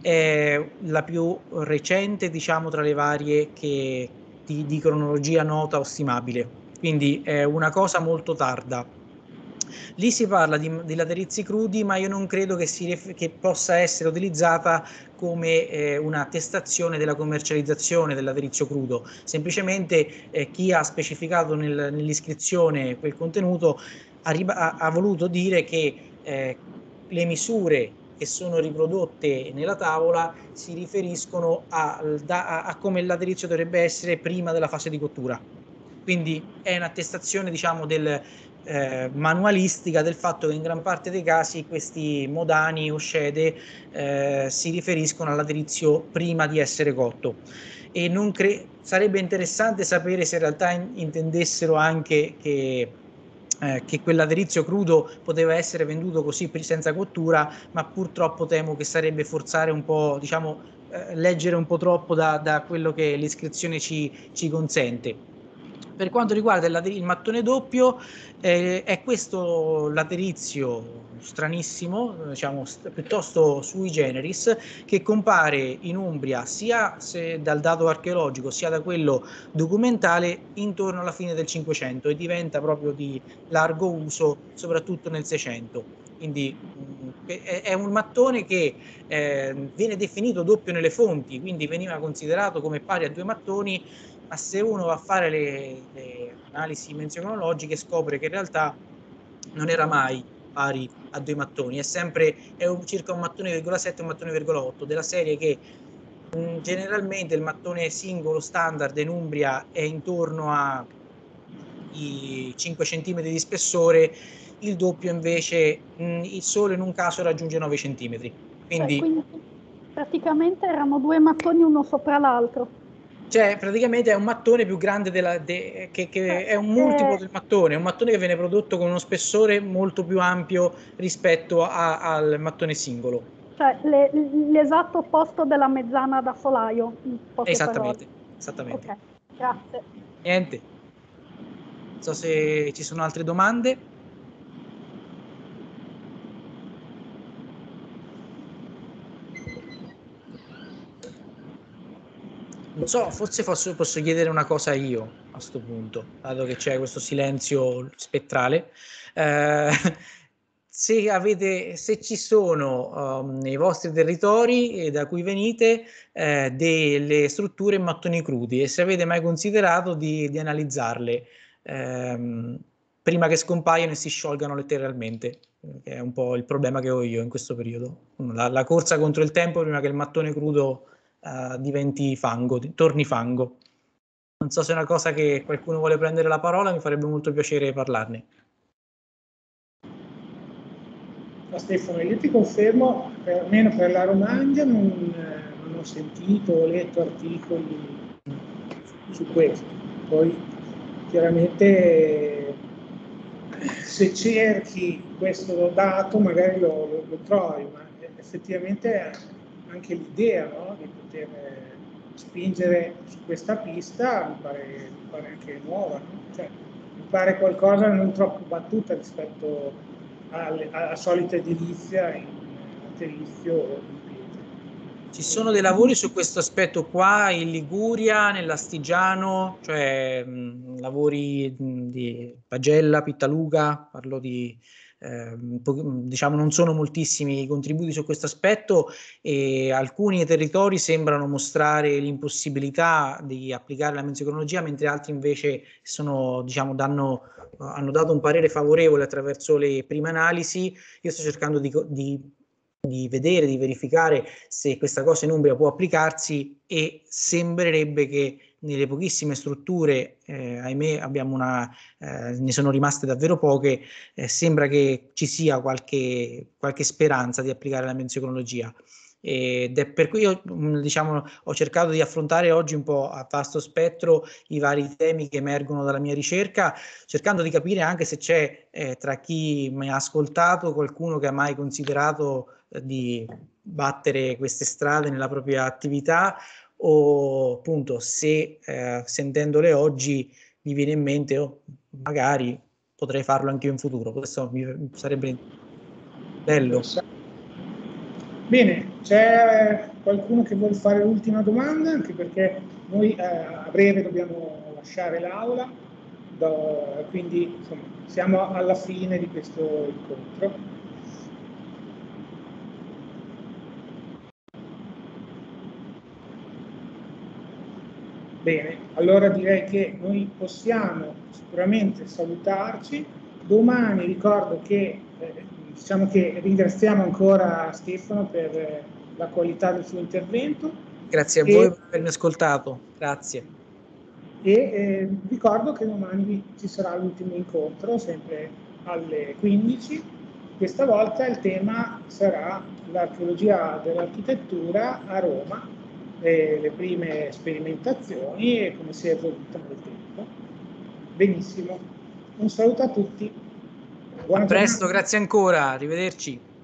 è la più recente, diciamo, tra le varie che di, di cronologia nota o stimabile, quindi è una cosa molto tarda. Lì si parla di, di laterizi crudi, ma io non credo che, si, che possa essere utilizzata come eh, un'attestazione della commercializzazione del laterizio crudo. Semplicemente eh, chi ha specificato nel, nell'iscrizione quel contenuto ha, ha, ha voluto dire che eh, le misure che sono riprodotte nella tavola si riferiscono a, a, a come il laterizio dovrebbe essere prima della fase di cottura. Quindi è un'attestazione, diciamo, del, eh, manualistica del fatto che in gran parte dei casi questi modani o scede eh, si riferiscono al laterizio prima di essere cotto. E non cre- sarebbe interessante sapere se in realtà in- intendessero anche che eh, che quell'aderizio crudo poteva essere venduto così senza cottura, ma purtroppo temo che sarebbe forzare un po', diciamo, eh, leggere un po' troppo da, da quello che l'iscrizione ci, ci consente. Per quanto riguarda il, il mattone doppio, eh, è questo laterizio stranissimo, diciamo piuttosto sui generis, che compare in Umbria sia dal dato archeologico sia da quello documentale intorno alla fine del Cinquecento e diventa proprio di largo uso soprattutto nel Seicento. Quindi mm, è, un mattone che eh, viene definito doppio nelle fonti, quindi veniva considerato come pari a due mattoni ma se uno va a fare le, le analisi menzionologiche scopre che in realtà non era mai pari a due mattoni, è sempre è un, circa un mattone 1,7 e un mattone 1,8 della serie che mh, mm, generalmente il mattone singolo standard in Umbria è intorno a i 5 cm di spessore, il doppio invece mh, mm, solo in un caso raggiunge 9 cm. Quindi, cioè, quindi praticamente erano due mattoni uno sopra l'altro. Cioè, praticamente è un mattone più grande della, de, che, che, è un multiplo eh. del mattone, è un mattone che viene prodotto con uno spessore molto più ampio rispetto a, al mattone singolo. Cioè, le, l'esatto opposto della mezzana da solaio. Esattamente, esattamente. Ok, grazie. Niente. Non so se ci sono altre domande. Non so, forse posso, posso chiedere una cosa io a questo punto, dato che c'è questo silenzio spettrale. Eh, se, avete, se ci sono um, nei vostri territori da cui venite eh, delle strutture in mattoni crudi e se avete mai considerato di, di analizzarle ehm, prima che scompaiano e si sciolgano letteralmente, che è un po' il problema che ho io in questo periodo. La, la corsa contro il tempo prima che il mattone crudo uh, diventi fango, torni fango. Non so se è una cosa che qualcuno vuole prendere la parola, mi farebbe molto piacere parlarne. Ma Stefano, io ti confermo, almeno per la Romagna non, non ho sentito o letto articoli su questo. Poi chiaramente se cerchi questo dato magari lo, lo, lo trovi, ma effettivamente anche l'idea no? di poter spingere su questa pista mi pare, mi pare anche nuova, no? cioè, mi pare qualcosa non troppo battuta rispetto alle, alla solita edilizia in laterizio o in pietra. Ci sono dei lavori su questo aspetto qua in Liguria, nell'Astigiano, cioè mh, lavori mh, di Pagella, Pittaluga, parlo di eh, diciamo non sono moltissimi i contributi su questo aspetto e alcuni territori sembrano mostrare l'impossibilità di applicare la menzionologia mentre altri invece sono, diciamo, danno, hanno dato un parere favorevole attraverso le prime analisi. Io sto cercando di, di, di vedere, di verificare se questa cosa in Umbria può applicarsi e sembrerebbe che nelle pochissime strutture, eh, ahimè, abbiamo una, eh, ne sono rimaste davvero poche, eh, sembra che ci sia qualche, qualche speranza di applicare la menzionologia. Ed è per cui io mm, diciamo, ho cercato di affrontare oggi un po' a vasto spettro i vari temi che emergono dalla mia ricerca, cercando di capire anche se c'è eh, tra chi mi ha ascoltato qualcuno che ha mai considerato eh, di battere queste strade nella propria attività o appunto se eh, sentendole oggi mi viene in mente oh, magari potrei farlo anche io in futuro. Questo mi, sarebbe bello. Bene c'è qualcuno che vuole fare l'ultima domanda? Anche perché noi eh, a breve dobbiamo lasciare l'aula. Do, quindi insomma, siamo alla fine di questo incontro. Bene, allora direi che noi possiamo sicuramente salutarci. Domani ricordo che, eh, diciamo che ringraziamo ancora Stefano per eh, la qualità del suo intervento. Grazie a e, voi per avermi ascoltato, grazie. E eh, ricordo che domani ci sarà l'ultimo incontro, sempre alle 15. Questa volta il tema sarà l'archeologia dell'architettura a Roma eh, le prime sperimentazioni e come si è evoluta nel tempo. Benissimo, un saluto a tutti. Buona a presto, giornata. grazie ancora, arrivederci.